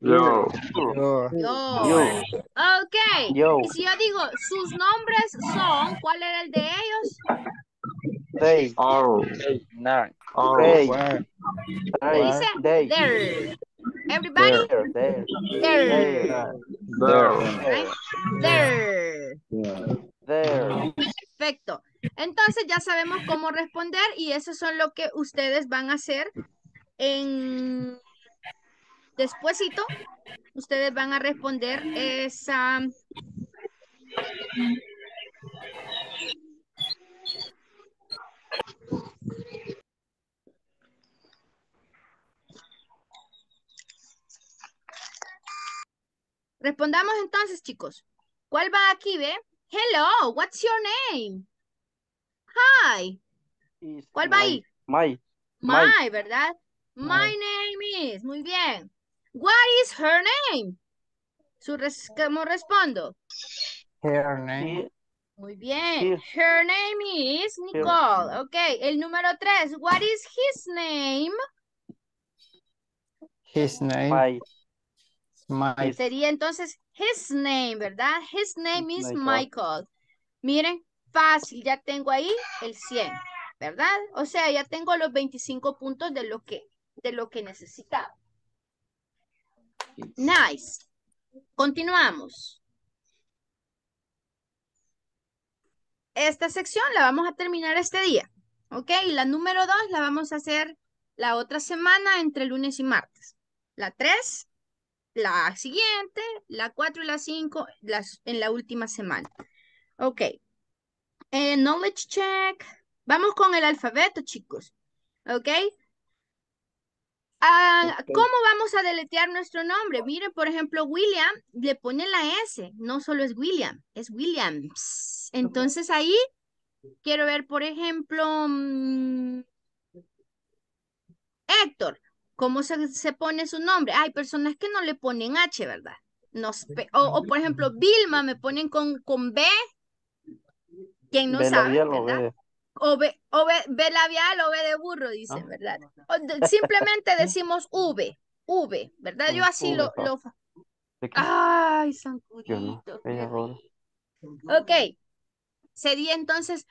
Yo. Your. Your. Ok. Yo. Y si yo digo, sus nombres son, ¿cuál era el de ellos? They. Oh. Nine. Oh. They. Where? They. there. Everybody? There. There. There. There. There. There. Perfecto. Entonces ya sabemos cómo responder y eso son lo que ustedes van a hacer en despuésito. Ustedes van a responder esa Respondamos entonces, chicos. ¿Cuál va aquí, ve? Hello, what's your name? Hi. Is ¿Cuál va ahí? My. My, ¿verdad? My name is. Muy bien. What is her name? Su res- ¿Cómo respondo? Her name. Muy bien. Her name is. Nicole. Ok. El número tres. What is his name? His name. My. My. Sería entonces his name, ¿verdad? His name is Michael. Michael. Miren, fácil. Ya tengo ahí el 100, ¿verdad? O sea, ya tengo los 25 puntos de lo que, de lo que necesitaba. Nice. Continuamos. esta sección la vamos a terminar este día. ¿Ok? Y la número dos la vamos a hacer la otra semana entre lunes y martes. La tres, la siguiente, la cuatro y la cinco las, en la última semana. Ok. Eh, knowledge check. Vamos con el alfabeto, chicos. ¿Ok? Ah, ¿Cómo vamos a deletear nuestro nombre? Miren, por ejemplo, William le pone la S, no solo es William, es Williams. Entonces ahí quiero ver, por ejemplo, mm, Héctor, ¿cómo se, se pone su nombre? Hay personas que no le ponen H, ¿verdad? No, sé, o, o, por ejemplo, Vilma me ponen con, con B. ¿Quién no B sabe? labial ¿verdad? B. O B, o B, B labial o B de burro, dicen, ¿verdad? O simplemente decimos V, V, ¿verdad? Yo así lo, lo... Ay, no. Sancurito. Ella rola. Ok, sería entonces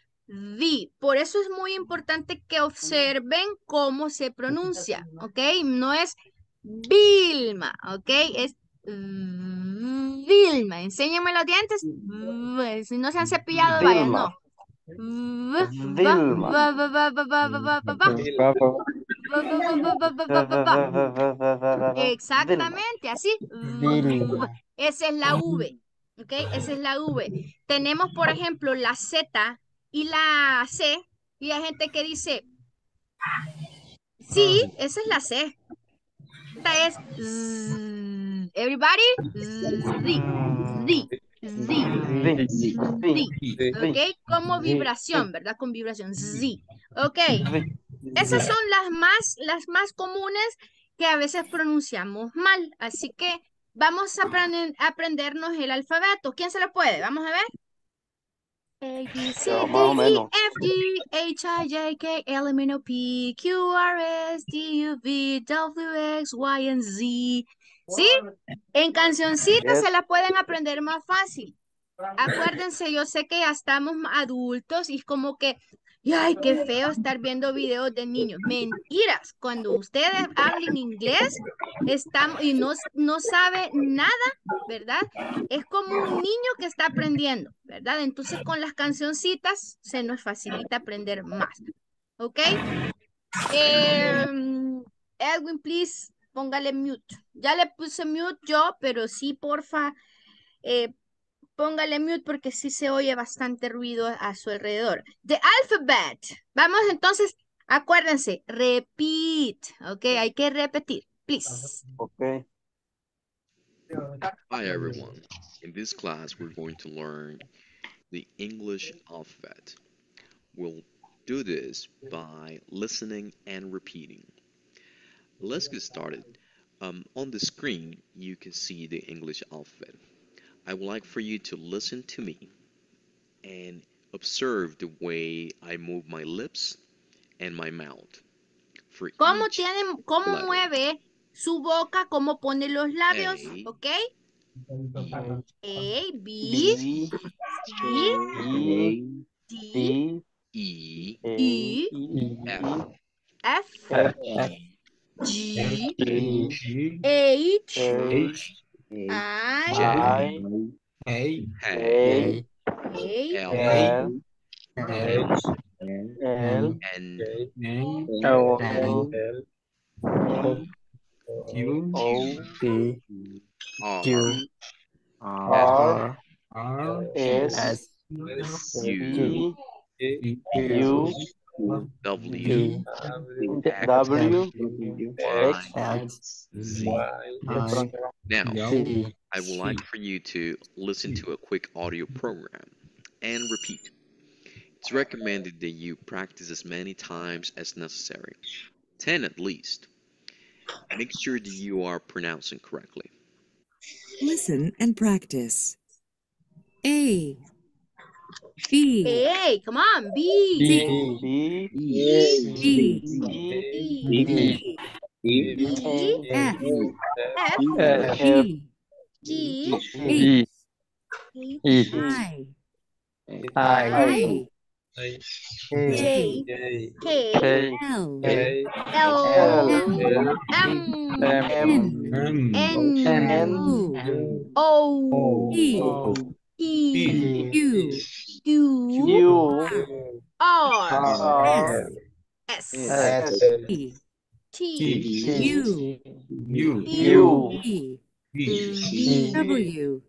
por eso es muy importante que observen cómo se pronuncia, ¿ok? No es Vilma, ¿ok? Es Vilma. Enséñenme los dientes. Si no se han cepillado, vaya, no. Exactamente, así. Esa es la V. ¿Ok? Esa es la V. Tenemos, por ejemplo, la Z y la C. Y hay gente que dice, sí, esa es la C. Esta es Z. Everybody, Z. Z. Z. ¿Ok? Como vibración, ¿verdad? Con vibración. Z. ¿Ok? Esas son las más, las más comunes que a veces pronunciamos mal. Así que vamos a aprendernos el alfabeto. ¿Quién se lo puede? Vamos a ver. A, B, C, D, E. F, G, H, I, J, K, L, M, N, O, P, Q, R, S, T, U, V, W, X, Y, and Z. ¿Sí? En cancioncitas se la pueden aprender más fácil. Acuérdense, yo sé que ya estamos adultos y es como que, y ay, qué feo estar viendo videos de niños. Mentiras, cuando ustedes hablen inglés estamos, y no, no sabe nada, ¿verdad? Es como un niño que está aprendiendo, ¿verdad? Entonces con las cancioncitas se nos facilita aprender más, ¿ok? Em, Edwin, please, póngale mute. Ya le puse mute yo, pero sí, porfa, eh, póngale mute porque sí se oye bastante ruido a su alrededor. The alphabet. Vamos entonces, acuérdense, repeat, ¿ok? Hay que repetir, please. Okay. Hi everyone. In this class, we're going to learn the English alphabet. We'll do this by listening and repeating. Let's get started. Um, on the screen, you can see the English alphabet. I would like for you to listen to me and observe the way I move my lips and my mouth. For ¿Cómo each tiene, cómo letter. mueve su boca, cómo pone los labios, A, ¿ok? A, B, B, C, E, D, E, E, F, F, F, G, G, H, H, ái L hỷ O hỷ Q R S S U U W, V, W, Y, X, Z. I, Now, I would like for you to listen to a quick audio program and repeat. It's recommended that you practice as many times as necessary, 10 at least. Make sure that you are pronouncing correctly. Listen and practice. A. B. Hey, come on. B. B. B. B. B. B. B. E F F G G E E I I J K L L M M N O E E, U, U, U, R, R, S, S, T, T, U, U, U, V, V, W,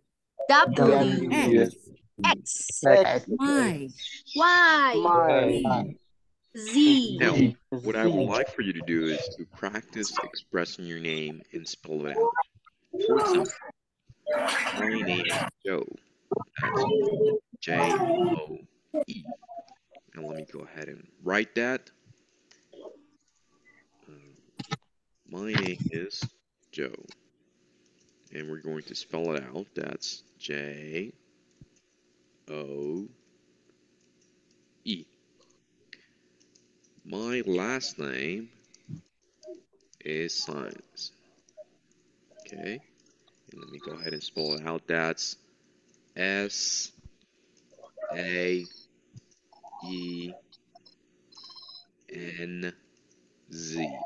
W, X, X, X, Y, Y, Y, Z. Now, what I would like for you to do is to practice expressing your name and spell it out. For example, my name is Joe. J O E. Now let me go ahead and write that. Um, My name is Joe. And we're going to spell it out. That's J O E. My last name is Science. Okay. And let me go ahead and spell it out. That's S A E N Z.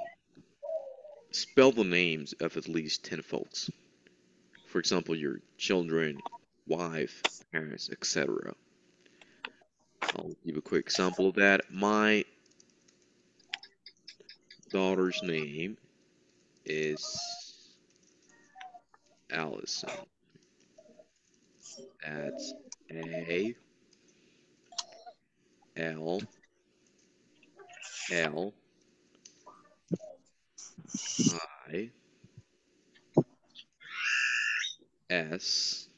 Spell the names of at least 10 folks. For example, your children, wife, parents, etc. I'll give a quick example of that. My daughter's name is Allison. That's A L L I S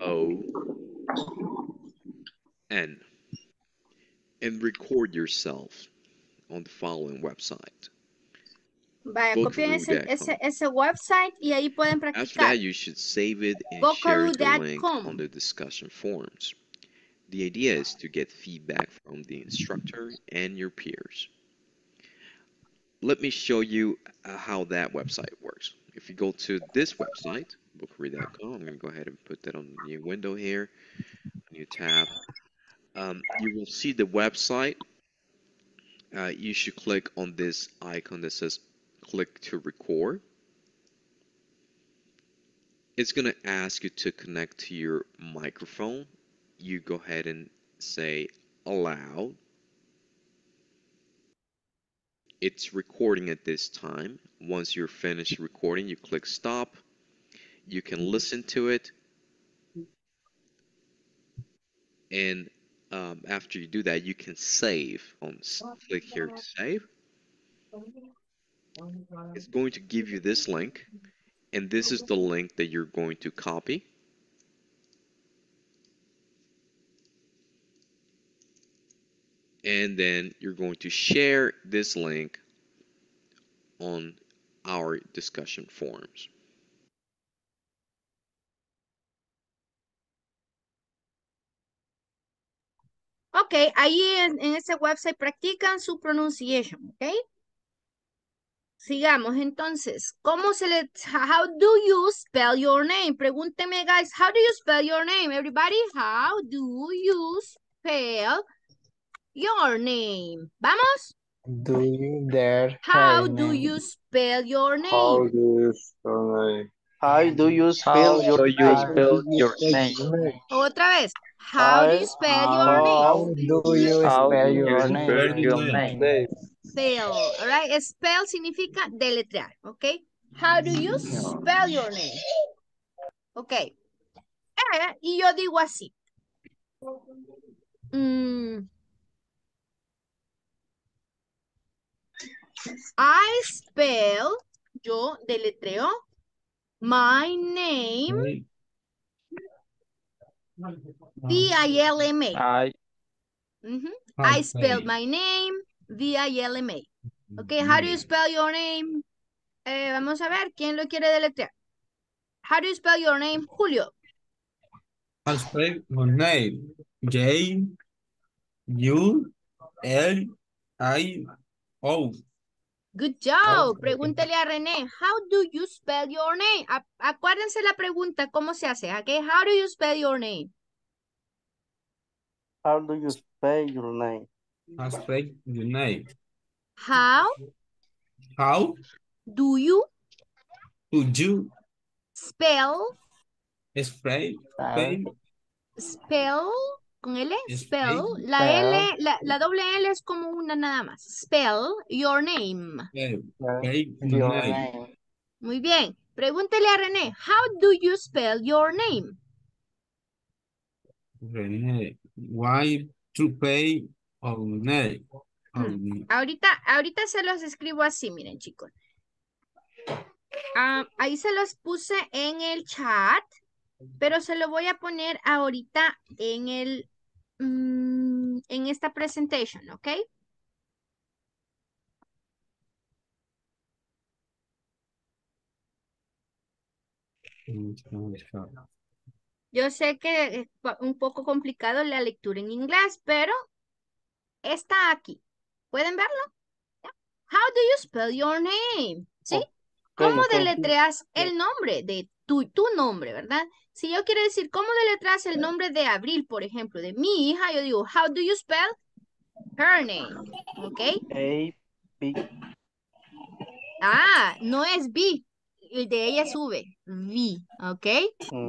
O N and record yourself on the following website. Vaya, copien ese, ese, ese website y ahí pueden After that, you should save it and share the link on the discussion forums. The idea is to get feedback from the instructor and your peers. Let me show you uh, how that website works. If you go to this website, bookery.com, I'm going to go ahead and put that on the new window here, new tab. Um, you will see the website. Uh, you should click on this icon that says click to record. It's going to ask you to connect to your microphone. You go ahead and say allow. It's recording at this time. Once you're finished recording, you click stop. You can listen to it. And um, after you do that, you can save. S- click here to save. It's going to give you this link, and this is the link that you're going to copy. And then you're going to share this link on our discussion forums. Ok, ahí en, en ese website practican su pronunciation, ok. Sigamos, entonces, ¿cómo se le, how do you spell your name? Pregúnteme, guys, how do you spell your name? Everybody, how do you spell your name? ¿Vamos? Do you dare How do name? you spell your How name? do you spell name? How do you spell How your do you name? spell your name? Otra vez, how do you spell your name? How do you spell your you name? Spell, all right? Spell significa deletrear, ¿ok? How do you spell your name? Ok. Eh, y yo digo así. Mm. I spell, yo deletreo, my name, V-I-L-M-A. I Mhm. I spell. my name, V-I-L-M-A. Okay, how do you spell your name? Eh, vamos a ver, ¿quién lo quiere deletrear? How do you spell your name, Julio? I spell your name. J U L I O. Good job. Pregúntele a René, how do you spell your name? A- acuérdense la pregunta, ¿cómo se hace? Okay, how do you spell your name? How do you spell your name? Spell your name. How How do you do you spell Spray. Spray. Spell, con L, spell. Spell. La Spell. L, la, la doble L es como una nada más. Spell your name. Spray. Spray Your name. Muy bien. Pregúntele a René, how do you spell your name? René. Why to pay Ahorita, ahorita se los escribo así, miren chicos. Ah, ahí se los puse en el chat, pero se lo voy a poner ahorita en el, mm, en esta presentation, ¿ok? Yo sé que es un poco complicado la lectura en inglés, pero está aquí. ¿Pueden verlo? How do you spell your name? ¿Sí? ¿Cómo ok. deletreas el nombre de tu, tu nombre, verdad? Si yo quiero decir, ¿cómo deletreas el nombre de Abril, por ejemplo, de mi hija? Yo digo, how do you spell her name? ¿Ok? A, B, Ah, no es B. El de ella es V. V. ¿Ok?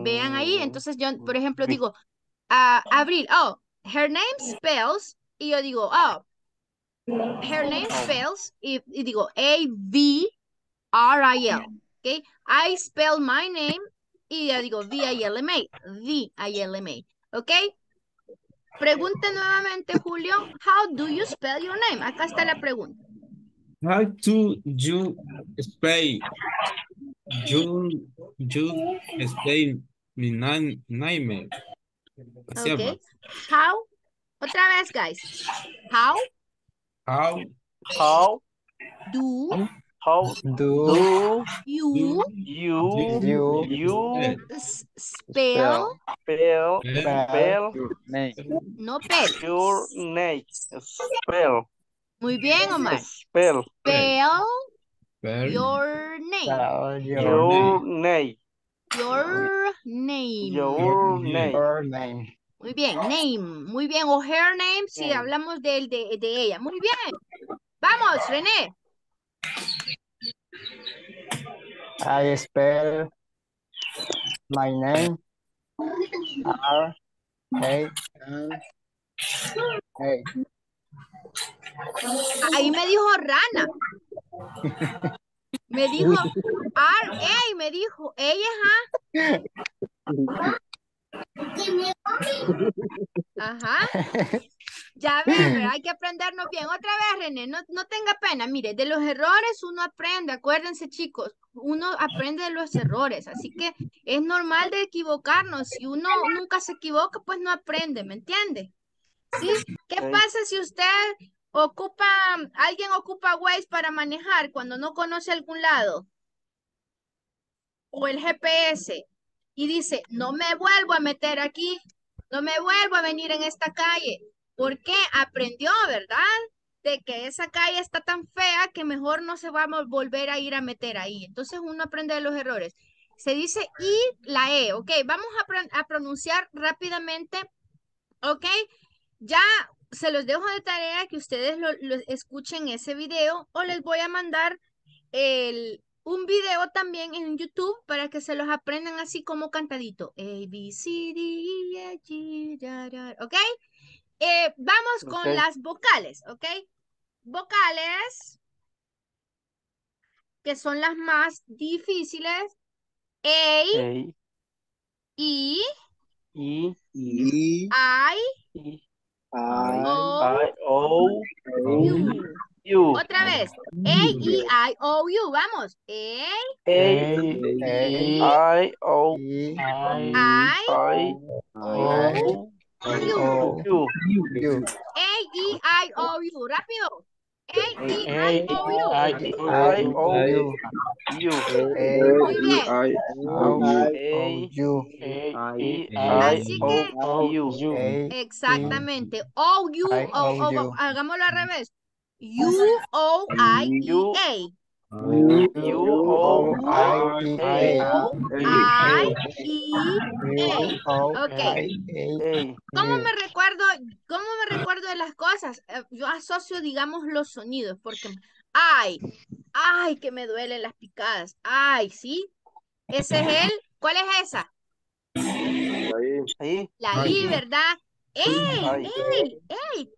Vean ahí. Mm, Entonces yo, por ejemplo, digo, ah, Abril, oh, her name spells, y yo digo, oh, her name spells, y, y digo A-V-R-I-L. ¿Ok? I spell my name, y yo digo V-I-L-M-A. V-I-L-M-A. ¿Ok? Pregunta nuevamente, Julio, how do you spell your name? Acá está la pregunta. How to you spray? You, you spray mi name. name. Así Ok. llama. How, otra vez, guys. How How how do how Do do you you you you spell, spell spell spell Name. no spell? your name? Spell Muy bien, Omar. spell Spell spell your name. spell your, your name Your name. your name. your name. Muy bien, name. Muy bien. O her name si hablamos del de, de ella. Muy bien. Vamos, René. I spell my name R A N A. Ahí me dijo rana. Me dijo R-A, me dijo. Ella, ajá. Ya ven, hay que aprendernos bien. Otra vez, René, no, no tenga pena. Mire, de los errores uno aprende, acuérdense, chicos, uno aprende de los errores, así que es normal de equivocarnos. Si uno nunca se equivoca, pues no aprende, ¿me entiende? ¿Sí? ¿Qué pasa si usted ocupa, alguien ocupa Waze para manejar cuando no conoce algún lado? O el GPS y dice, no me vuelvo a meter aquí, no me vuelvo a venir en esta calle. porque Aprendió, ¿verdad? De que esa calle está tan fea que mejor no se va a vol- volver a ir a meter ahí. Entonces uno aprende de los errores. Se dice I, la E, ¿ok? Vamos a, pron- a pronunciar rápidamente, ¿ok? Ya se los dejo de tarea que ustedes lo escuchen ese video o les voy a mandar el, un video también en YouTube para que se los aprendan así como cantadito. A, B, C, D, E, F, G, da, da, ¿ok? Eh, vamos con las vocales, ¿ok? Vocales, que son las más difíciles. A, A, E, E, I, I, I, O, I, O, U. U. Otra vez. A, E, I, O, U. Vamos. A, A, E, I, O, E I, I, O, O U. E, I, O, U. Rápido. A, E, A, I, O, U. I, I O, U U. Muy bien. E, Así que, exactamente. O, U, I, O, O, O, U. hagámoslo al revés. U, O, I, E, E E. ¿Cómo me recuerdo, cómo me recuerdo de las cosas? Eh, Yo asocio, digamos, los sonidos, porque, ay, ay, que me duelen las picadas. Ay, ¿sí? Ese es el, ¿cuál es esa? La. I, ¿verdad? ¡Ey! ¡Ey! ¡Ey!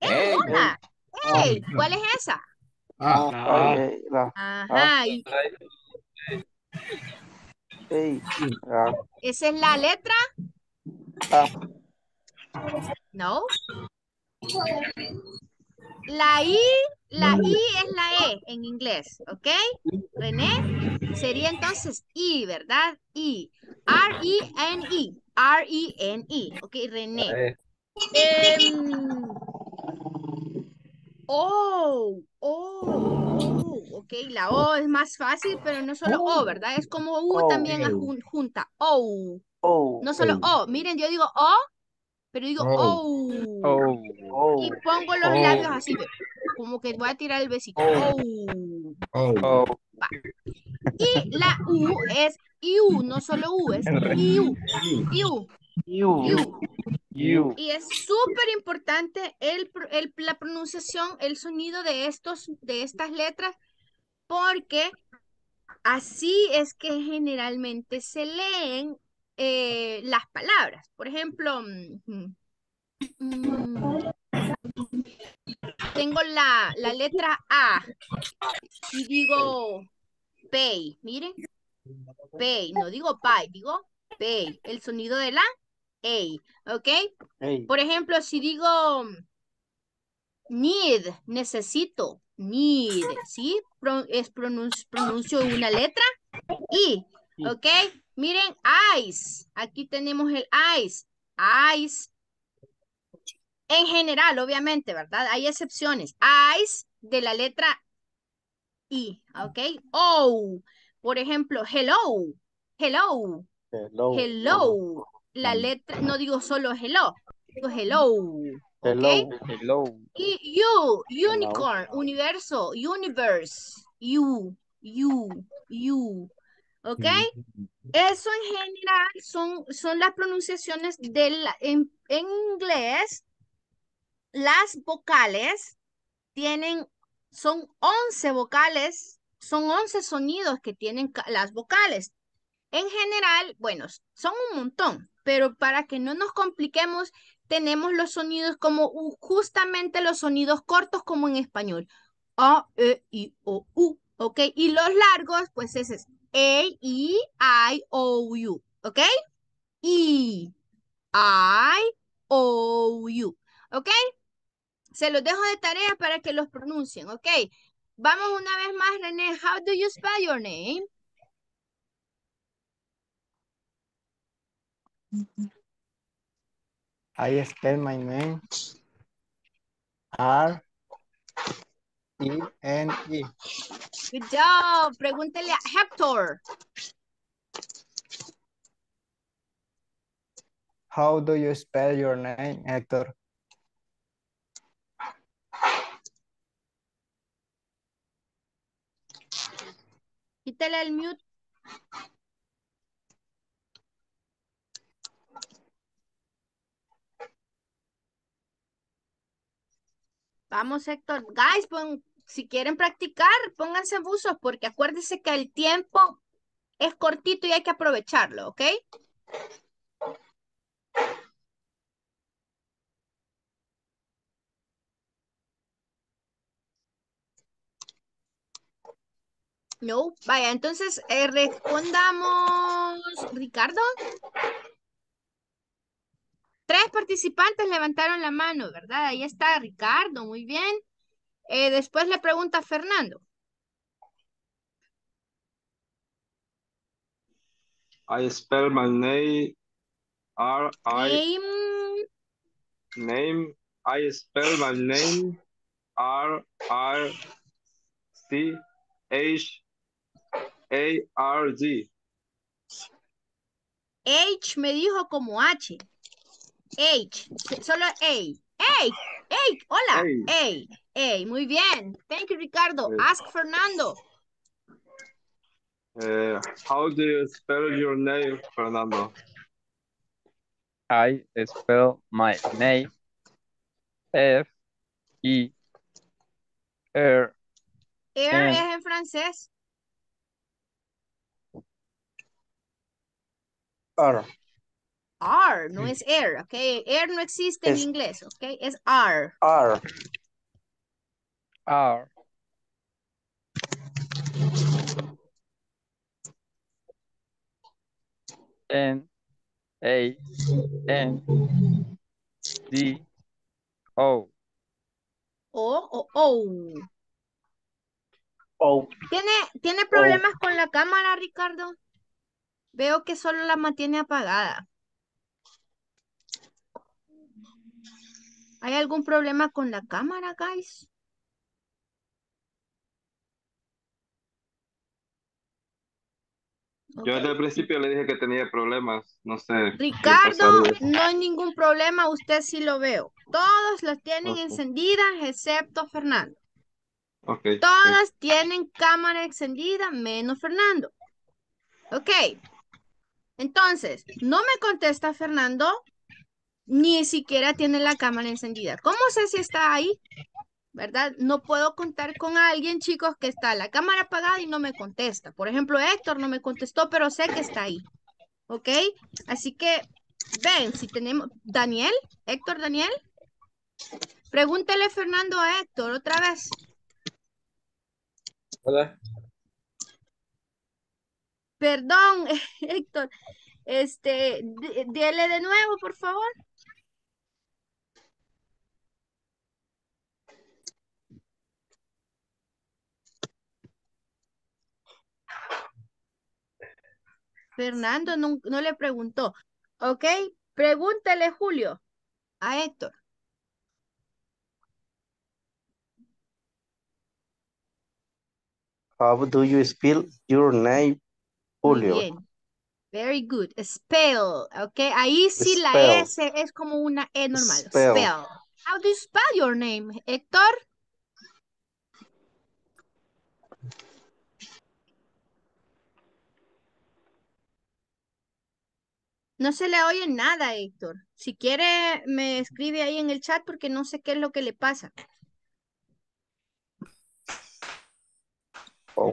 Ey. ¡Hola! ¡Ey! ¿Cuál es esa? Ah, ahí, la- Ajá. y- Ey. Ah. ¿Esa es la letra? Ah. No. La I, la I es la E en inglés, ¿ok? René, sería entonces I, ¿verdad? I. R-E-N-E. R-E-N-E. Ok, René. Em, oh, oh, oh, ok, la O es más fácil, pero no solo O, ¿verdad? Es como U Oh. también ajun- junta. O. Oh. No solo O. Miren, yo digo O, pero digo Oh. O. Oh. Y pongo los Oh. labios así, como que voy a tirar el besito. Oh. Oh. Oh. Y la U es IU, no solo U, es IU. IU. You. Y es súper importante el, el- la pronunciación, el sonido de, estos, de estas letras, porque así es que generalmente se leen eh, las palabras. Por ejemplo, mm, mm, tengo la, la letra A y digo pay, miren, pay, no digo pay, digo pay, el sonido de la A, ¿ok? Por ejemplo, si digo need, necesito, need, ¿sí? Pro- es pronun- pronuncio una letra I, ¿ok? Miren, eyes, aquí tenemos el eyes, eyes. En general, obviamente, ¿verdad? Hay excepciones. Eyes de la letra I, ¿ok? O, por ejemplo, hello, hello, Hello. hello. La letra, no digo solo hello, digo hello. Hello. Hello. Y you, unicorn, universo, universe, you, you, you. ¿Ok? Eso en general son, son las pronunciaciones de la, en, en inglés. Las vocales tienen, son 11 vocales, son 11 sonidos que tienen las vocales. En general, bueno, son un montón, pero para que no nos compliquemos, tenemos los sonidos como justamente los sonidos cortos como en español. A, E, I, O, U, ¿ok? Y los largos, pues ese es A, E, I, O, U, ¿ok? I, I, O, U, ¿ok? Se los dejo de tarea para que los pronuncien, ¿ok? Vamos una vez más, René. How do you spell your name? I spell my name R E N E. Good job. Pregúntele a Hector. How do you spell your name, Hector? Quítale el mute. Vamos, Héctor. Guys, si quieren practicar, pónganse buzos porque acuérdense que el tiempo es cortito y hay que aprovecharlo, ¿ok? No, vaya, entonces eh, respondamos, Ricardo. Tres participantes levantaron la mano, ¿verdad? Ahí está Ricardo, muy bien. Eh, después le pregunta a Fernando. I spell my name R I Name, name. I spell my name R I C H A R D. H me dijo como H. H, solo A. Hey, hey, hola. Hey, hey, muy bien. Thank you, Ricardo. Eh. Ask Fernando. Uh, how do you spell your name, Fernando? I spell my name F E R Air Eh. es en francés. R. R, no es air, ¿ok? Air no existe en inglés, ¿ok? Es R. R. R. N A N D O. O o O. O. ¿Tiene, ¿Tiene problemas con la cámara, Ricardo? Veo que solo la mantiene apagada. ¿Hay algún problema con la cámara, guys? Yo desde el principio le dije que tenía problemas, no sé. Ricardo, no hay ningún problema, usted sí lo veo. Todos las tienen Ok. encendidas excepto Fernando. Ok. Todas tienen cámara encendida menos Fernando. Ok. Entonces, no me contesta Fernando, ni siquiera tiene la cámara encendida. ¿Cómo sé si está ahí? ¿Verdad? No puedo contar con alguien, chicos, que está la cámara apagada y no me contesta. Por ejemplo, Héctor no me contestó, pero sé que está ahí. ¿Ok? Así que, ven, si tenemos... Daniel, Héctor, Daniel. Pregúntele Fernando a Héctor otra vez. Hola. Perdón, Héctor. Este, d- dele de nuevo, por favor. Fernando no, no le preguntó. ¿Ok? Pregúntele, Julio, a Héctor. How do you spell your name, Muy Julio? bien. Very good. Spell. ¿Ok? Ahí sí la. S es como una E normal. Spell. Spell. How do you spell your name, Héctor? No se le oye nada, Héctor. Si quiere, me escribe ahí en el chat porque no sé qué es lo que le pasa. How,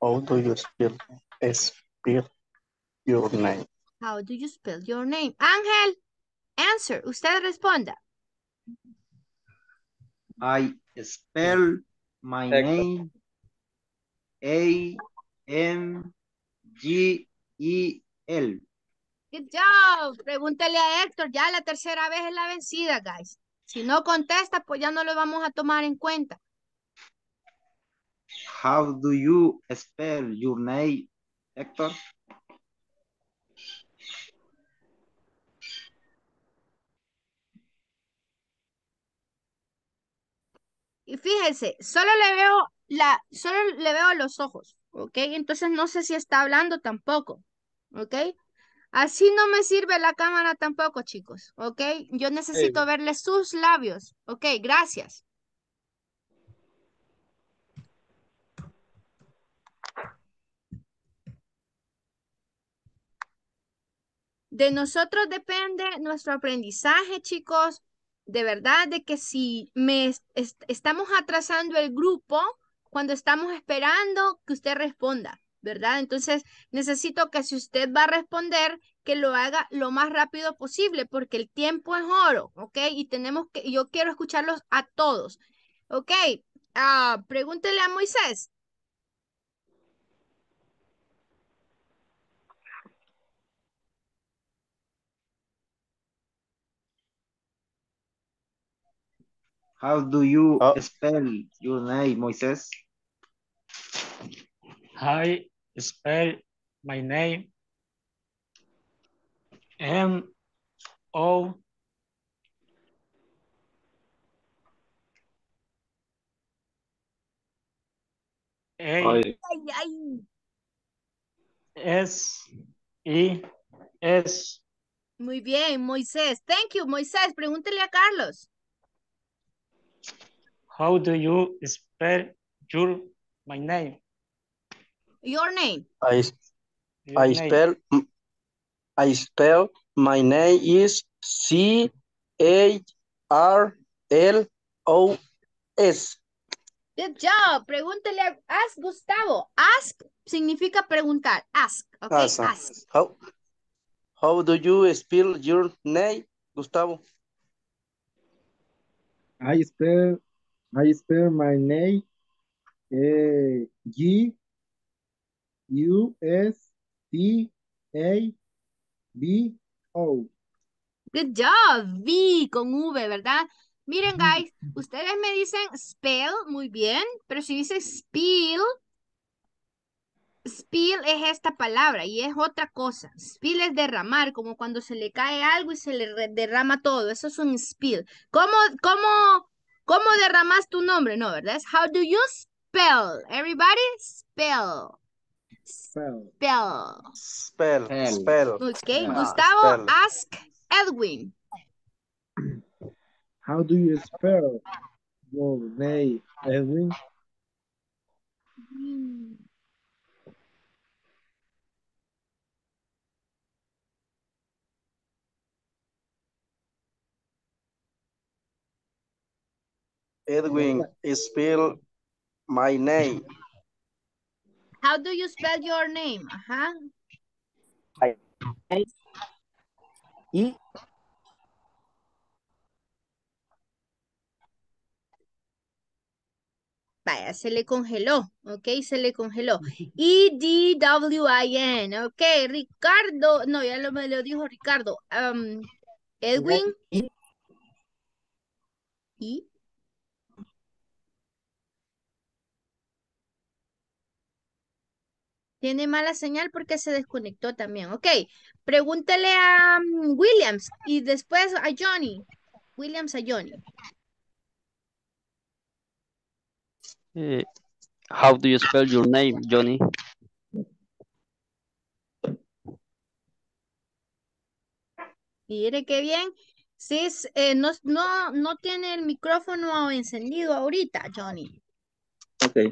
how do you spell, spell your name? How do you spell your name? Ángel, answer. Usted responda. I spell my Héctor. name A M G E L. Good job. Pregúntele a Héctor. Ya la tercera vez es la vencida, guys. Si no contesta, pues ya no lo vamos a tomar en cuenta. How do you spell your name, Héctor? Y fíjense, solo le veo la, solo le veo los ojos, ¿ok? Entonces no sé si está hablando tampoco, ¿ok? Así no me sirve la cámara tampoco, chicos, ¿ok? Yo necesito verle sus labios, ¿ok? Gracias. De nosotros depende nuestro aprendizaje, chicos. De verdad, de que si me est- est- estamos atrasando el grupo cuando estamos esperando que usted responda, ¿verdad? Entonces, necesito que si usted va a responder, que lo haga lo más rápido posible, porque el tiempo es oro, ¿ok? Y tenemos que, yo quiero escucharlos a todos, ¿ok? Ah, pregúntele a Moisés. How do you Oh. spell your name, Moises? I spell my name M O A Ay, Ay, ay. S E S. Muy bien, Moisés. Thank you, Moisés. Pregúntele a Carlos. How do you spell your my name? Your name. I, Your I name. spell, I spell my name is C A R L O S. Good job. Pregúntele a ask Gustavo. Ask significa preguntar. Ask. Ok, Asa. ask. How, How do you spell your name, Gustavo? I spell I spell my name eh, G U S T A B O. Good job. V con V, ¿verdad? Miren, guys, ustedes me dicen spell, muy bien, pero si dice spill, spill es esta palabra y es otra cosa. Spill es derramar, como cuando se le cae algo y se le derrama todo. Eso es un spill. ¿Cómo, cómo, cómo derramas tu nombre? No, ¿verdad? How do you spell? Everybody spell. Spell. Spell. Spell, spell. Ok, Ah, Gustavo, spell. ask Edwin. How do you spell your name, Edwin? Edwin, spell my name. How do you spell your name? Ajá. Y Vaya, se le congeló, ok, se le congeló. E-D-W-I-N, ok, Ricardo, no, ya lo, me lo dijo Ricardo. Um, Edwin. Y. Tiene mala señal porque se desconectó también. Ok, pregúntale a um, Williams y después a Johnny. Williams a Johnny. Eh, how do you spell your name, Johnny? Mire qué bien. Sí, es, eh, no, no, no tiene el micrófono encendido ahorita, Johnny. Okay.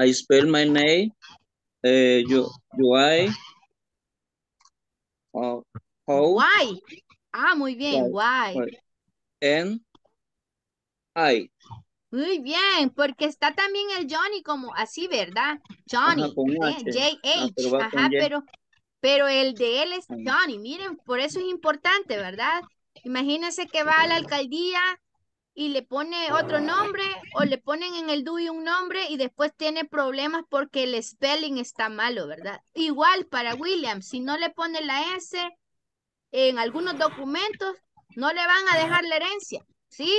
I spell my name. Uh, you, you I. Uh, how? Why? Ah, muy bien, why. Why? I. Muy bien, porque está también el Johnny como así, ¿verdad? Johnny, Ajá, con ¿eh? H. Ah, J-H, con ajá, pero, pero el de él es Ah. Johnny. Miren, por eso es importante, ¿verdad? Imagínense que va a la alcaldía y le pone otro nombre o le ponen en el DUI un nombre y después tiene problemas porque el spelling está malo, ¿verdad? Igual para William, si no le pone la S en algunos documentos, no le van a dejar la herencia, ¿sí?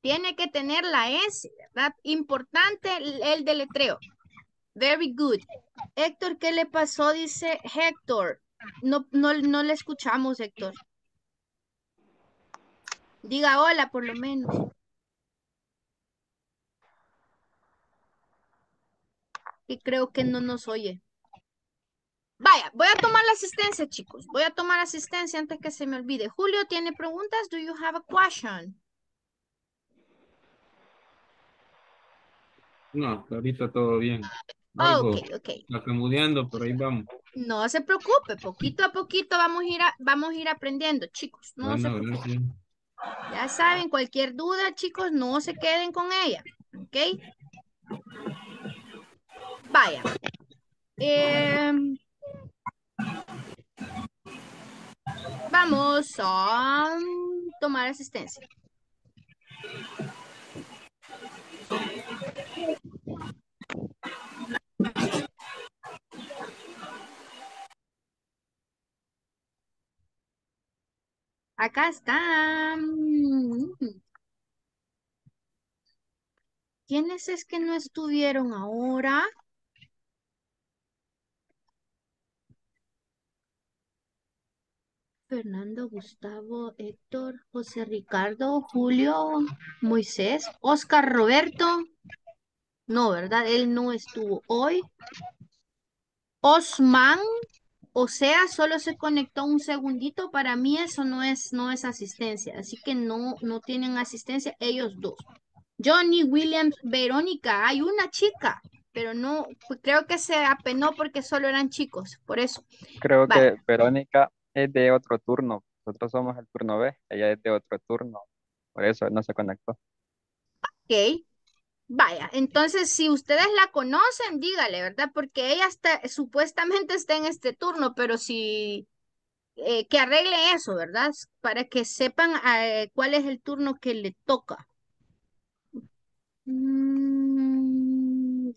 Tiene que tener la S, ¿verdad? Importante el deletreo. Very good. Héctor, ¿qué le pasó? Dice Héctor. No, no, no le escuchamos, Héctor. Diga hola, por lo menos. Y creo que no nos oye. Vaya, voy a tomar la asistencia, chicos. Voy a tomar asistencia antes que se me olvide. Julio, ¿tiene preguntas? Do you have a question? No, ahorita todo bien. Algo ok, ok. pero ahí vamos. No se preocupe, poquito a poquito vamos a ir, a- vamos a ir aprendiendo, chicos. No se gracias. Ya saben, cualquier duda, chicos, no se queden con ella. ¿Ok? Vaya. Em, vamos a tomar asistencia. Acá está. Mm. ¿Quiénes es que no estuvieron ahora? Fernando, Gustavo, Héctor, José Ricardo, Julio, Moisés, Oscar Roberto. No, ¿verdad? Él no estuvo hoy. Osman, o sea, solo se conectó un segundito. Para mí eso no es, no es asistencia. Así que no, no tienen asistencia ellos dos. Johnny, Williams, Verónica. Hay una chica, pero no, pues creo que se apenó porque solo eran chicos. Por eso. Creo Vale. que Verónica es de otro turno. Nosotros somos el turno B, ella es de otro turno. Por eso no se conectó. Ok. Vaya, entonces si ustedes la conocen, dígale, ¿verdad? Porque ella está, supuestamente está en este turno, pero si eh, que arregle eso, ¿verdad? Para que sepan eh, cuál es el turno que le toca. Mm,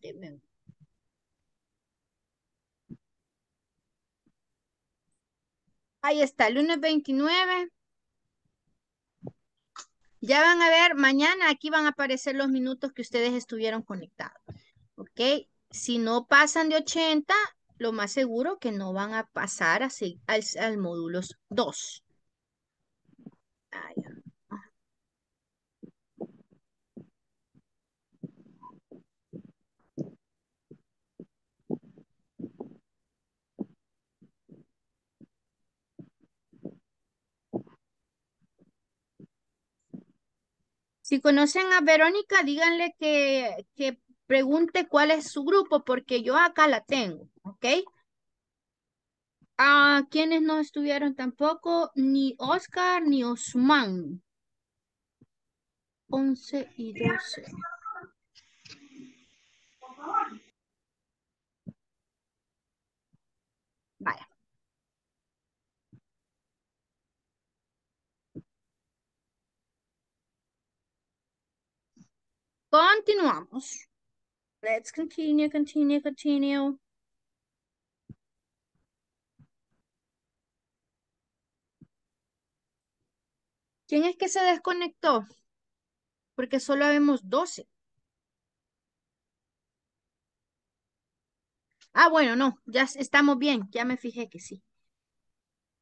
Ahí está, lunes 29. Ya van a ver, mañana aquí van a aparecer los minutos que ustedes estuvieron conectados. ¿Ok? Si no pasan de 80, lo más seguro que no van a pasar así al, al módulo 2. Ah, ya. Si conocen a Verónica, díganle que, que pregunte cuál es su grupo, porque yo acá la tengo, ¿ok? A quienes no estuvieron tampoco, ni Oscar ni Osman. 11 y 12. Vaya. Continuamos. Let's continue, continue, continue. ¿Quién es que se desconectó? Porque solo vemos 12. Ah, bueno, no, ya estamos bien, ya me fijé que sí.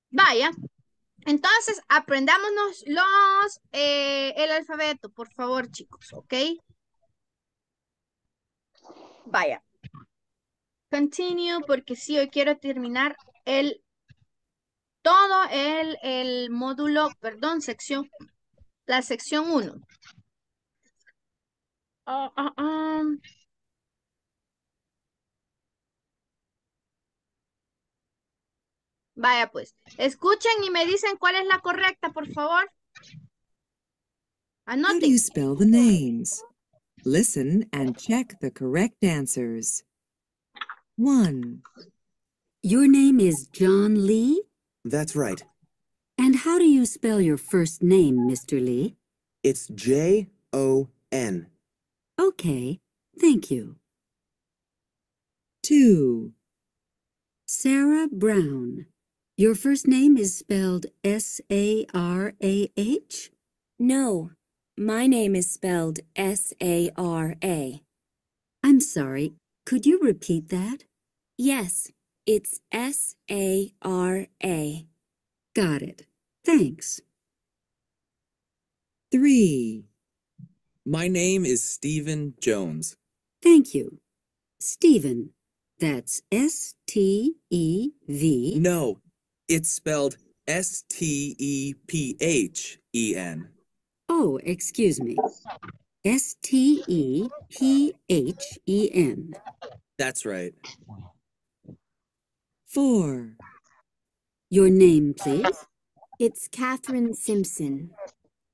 Vaya, entonces aprendámonos los, eh, el alfabeto, por favor, chicos, ¿ok? Vaya. Continue, porque sí, hoy quiero terminar el, todo el, el módulo, perdón, sección, la sección 1. Ah, ah, ah. Vaya pues, escuchen y me dicen cuál es la correcta, por favor. How do Anoten. you spell the names? Listen and check the correct answers. 1. Your name is John Lee? That's right. And how do you spell your first name, Mr. Lee? It's J O N. Okay, thank you. 2. Sarah Brown. Your first name is spelled S A R A H? No, my name is spelled S A R A. I'm sorry, could you repeat that? Yes, it's S A R A. Got it. Thanks. 3. My name is Stephen Jones. Thank you. Stephen. That's S T E V. No, it's spelled S T E P H E N. Oh, excuse me. S T E P H E N. That's right. 4. Your name, please. It's Catherine Simpson.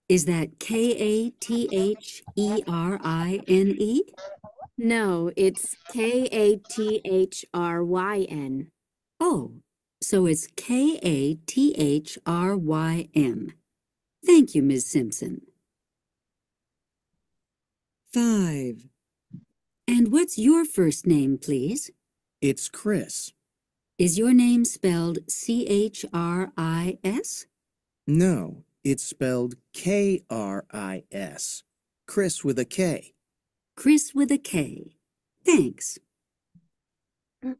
Is that K A T H E R I N E? No, it's K A T H R Y N. Oh, so it's K A T H R Y N. Thank you, Ms. Simpson. 5. And what's your first name, please? It's Chris. Is your name spelled C H R I S? No, it's spelled K R I S. Chris with a K. Chris with a K. Thanks. Vaya.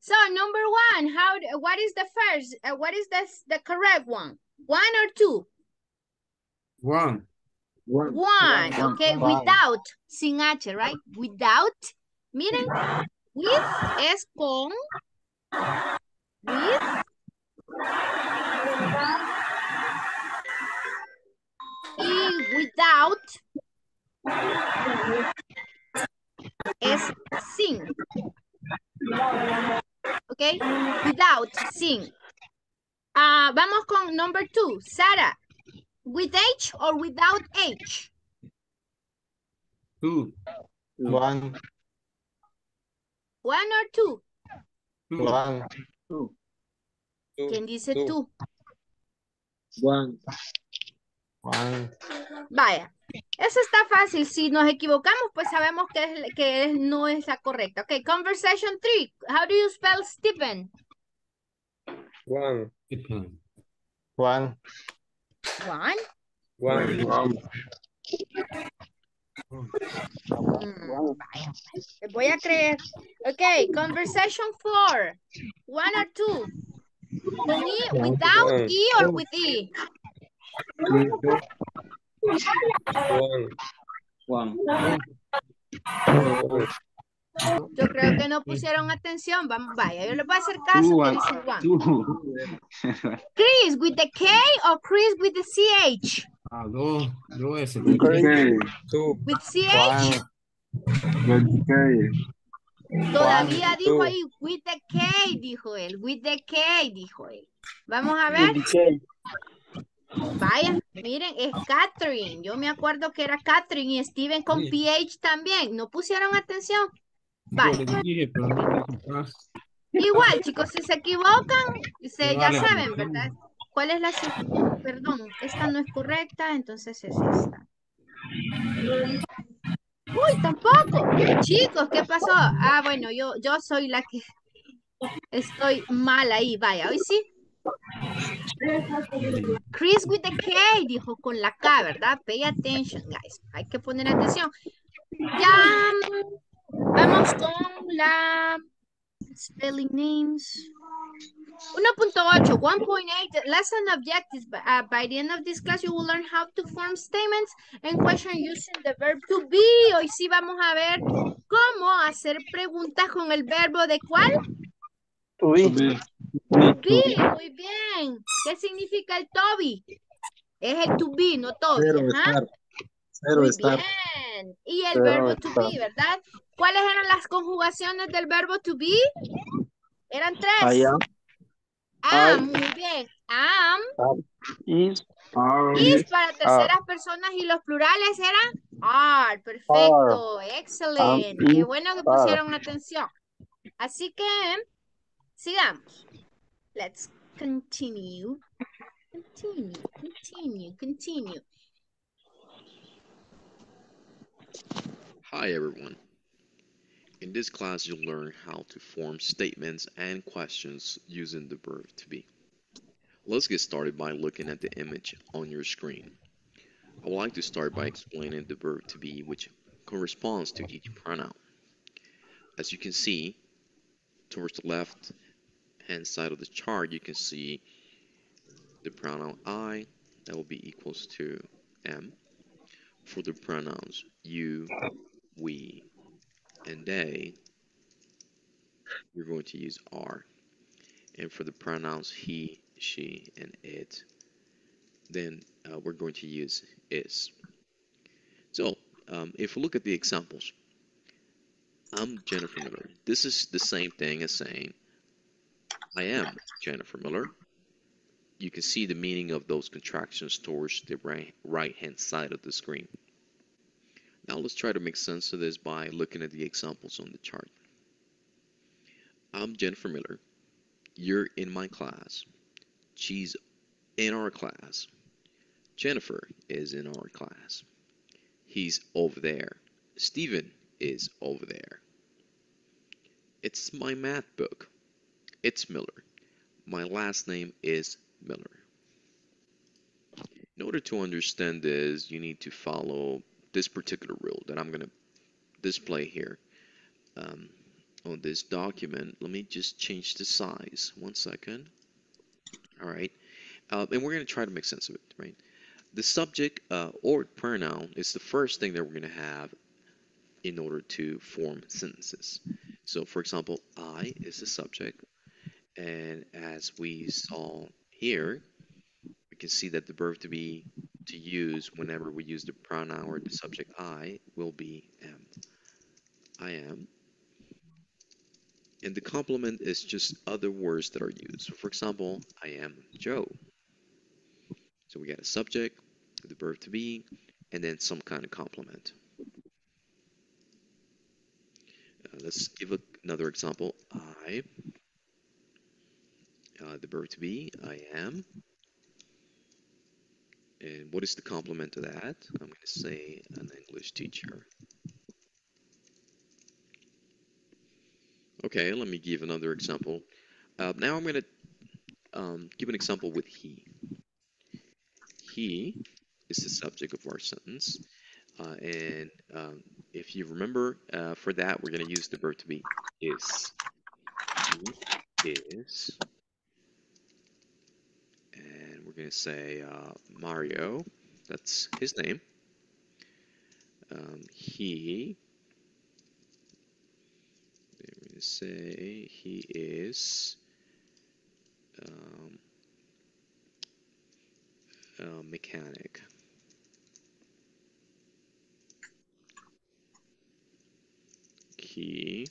So number one, how? What is the first? uh, what is the the correct one? One or two? One. One. One. Okay. One. Without sin h, right? Without. Miren, with es con. With. Y without es sin. Okay, without sin. Ah, vamos con number two. Sara, with H or without H? Two. One, One or two? Two. one, Two. ¿Quién dice two. tú? One. One. Vaya, eso está fácil. Si nos equivocamos, pues sabemos que, es, que es- no es la correcta. Ok, conversation three. How do you spell Stephen? One. One. One. One. Mm, vaya, les voy a creer. Ok, conversation four. One or two. Con E, without One. E or with E? One. One. Yo creo que no pusieron atención. Vamos, vaya, yo les voy a hacer caso one. Chris with the K or Chris with the CH? Ah, dos, dos S. With CH? Okay. Todavía dijo ahí with the K, dijo él. With the K, dijo él. Vamos a ver. Vaya, miren, es Catherine. Yo me acuerdo que era Catherine y Steven con Sí. PH también. ¿No pusieron atención? Yo dije, pero no. Igual, chicos, si se equivocan, se, ya Vale, saben. ¿verdad? ¿Cuál es la... Perdón, esta no es correcta, entonces es esta. Uy, tampoco. Chicos, ¿qué pasó? Ah, bueno, yo, yo soy la que estoy mal ahí. Vaya, hoy sí. Chris with the K, dijo con la K, ¿verdad? Pay attention, guys. Hay que poner atención. Ya vamos con la spelling names. 1.8, 1.8 lesson objectives. By, uh, by the end of this class, you will learn how to form statements and question using the verb to be. Hoy sí vamos a ver cómo hacer preguntas con el verbo de cuál? To be. To be, muy bien. ¿Qué significa el to be? Es el to be, no Toby. Cero ajá. estar. Cero Muy estar. bien. Y el Cero verbo to be, ¿verdad? ¿Cuáles eran las conjugaciones del verbo to be? Eran tres. I am. Am, I- muy bien. Am. Is. Are. Is para terceras personas y los plurales eran are. Perfecto. Excelente. Am, Qué bueno que are. pusieron atención. Así que sigamos. Let's continue. Continue, continue, continue. Hi everyone. In this class you'll learn how to form statements and questions using the verb to be. Let's get started by looking at the image on your screen. I would like to start by explaining the verb to be which corresponds to each pronoun. As you can see, towards the left hand side of the chart you can see the pronoun I that will be equals to am. For the pronouns you, we, and they, you're going to use are. And for the pronouns he, she, and it, then uh, we're going to use is. So, um, if we look at the examples, I'm Jennifer Miller. This is the same thing as saying, I am Jennifer Miller. You can see the meaning of those contractions towards the right hand side of the screen. Now let's try to make sense of this by looking at the examples on the chart. I'm Jennifer Miller. You're in my class. She's in our class. Jennifer is in our class. He's over there. Steven is over there. It's my math book. It's Miller. My last name is Miller. In order to understand this, you need to follow this particular rule that I'm going to display here um, on this document. Let me just change the size. One second. All right. Uh, and we're going to try to make sense of it, right? The subject uh, or pronoun is the first thing that we're going to have in order to form sentences. So, for example, I is the subject. And as we saw here, we can see that the verb to be to use whenever we use the pronoun or the subject I will be am. I am. And the complement is just other words that are used. So for example, I am Joe. So we got a subject, the verb to be, and then some kind of complement. Uh, let's give a, another example. I uh, the verb to be, I am. And what is the complement to that? I'm going to say an English teacher. Okay, let me give another example. Uh, now I'm going to um, give an example with he. He is the subject of our sentence. Uh, and um, if you remember, uh, for that, we're going to use the verb to be is. He is. We're going to say uh, Mario. That's his name. Um, he. We're going to say he is. Um, a mechanic. He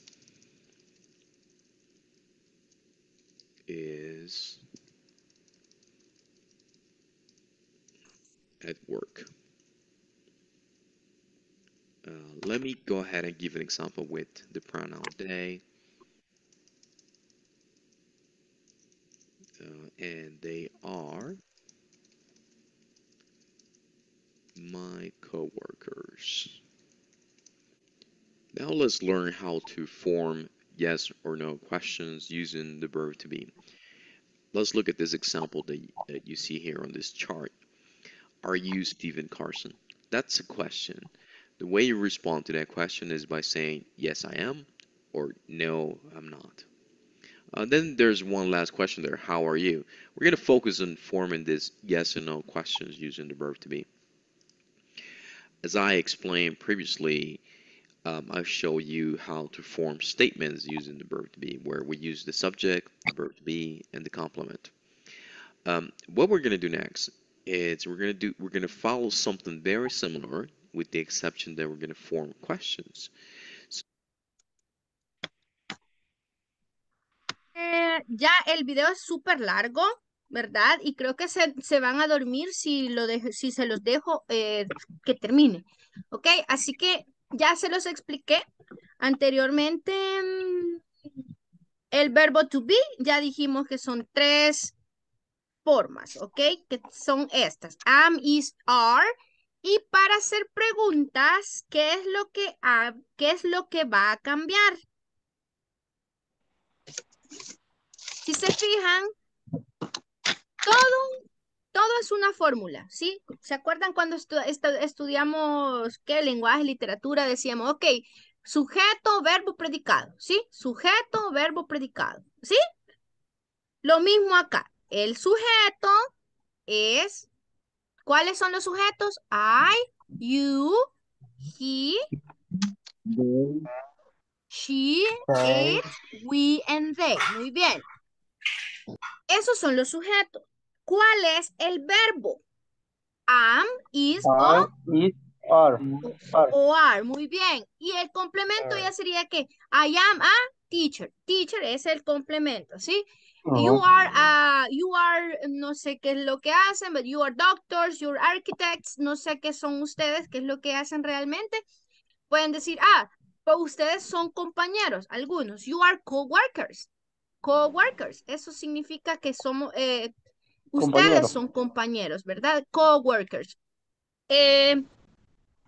is at work. Uh, let me go ahead and give an example with the pronoun they. Uh, and they are my coworkers. Now let's learn how to form yes or no questions using the verb to be. Let's look at this example that, that you see here on this chart. Are you Stephen Carson? That's a question. The way you respond to that question is by saying, yes, I am, or no, I'm not. Uh, then there's one last question there. How are you? We're going to focus on forming this yes or no questions using the verb to be. As I explained previously, um, I'll show you how to form statements using the verb to be, where we use the subject, the verb to be, and the complement. Um, what we're going to do next is we're going to do we're going follow something very similar, with the exception that we're going to form questions. Eh, ya el video es súper largo, ¿verdad? Y creo que se, se van a dormir si, lo dejo, si se los dejo eh, que termine. ¿Ok? Así que ya se los expliqué anteriormente. mm, El verbo to be, ya dijimos que son tres formas, ¿ok? Que son estas. Am, is, are. Y para hacer preguntas, ¿qué es lo que, qué es lo que va a cambiar? Si se fijan, todo, todo es una fórmula, ¿sí? ¿Se acuerdan cuando estu- estu- estudiamos qué lenguaje, literatura? Decíamos, ok, sujeto, verbo, predicado, ¿sí? Sujeto, verbo, predicado, ¿sí? Lo mismo acá. El sujeto es, ¿cuáles son los sujetos? I, you, he, she, it, we, and they. Muy bien. Esos son los sujetos. ¿Cuál es el verbo? Am, is o, Are, is, o are. Muy bien. Y el complemento ya sería que I am a teacher. Teacher es el complemento, ¿sí? You are, a- you are, no sé qué es lo que hacen, but you are doctors, you're architects, no sé qué son ustedes, qué es lo que hacen realmente. Pueden decir, ah, pues ustedes son compañeros, algunos. You are coworkers. Coworkers. Eso significa que somos, eh, ustedes son compañeros, ¿verdad? Coworkers. Eh,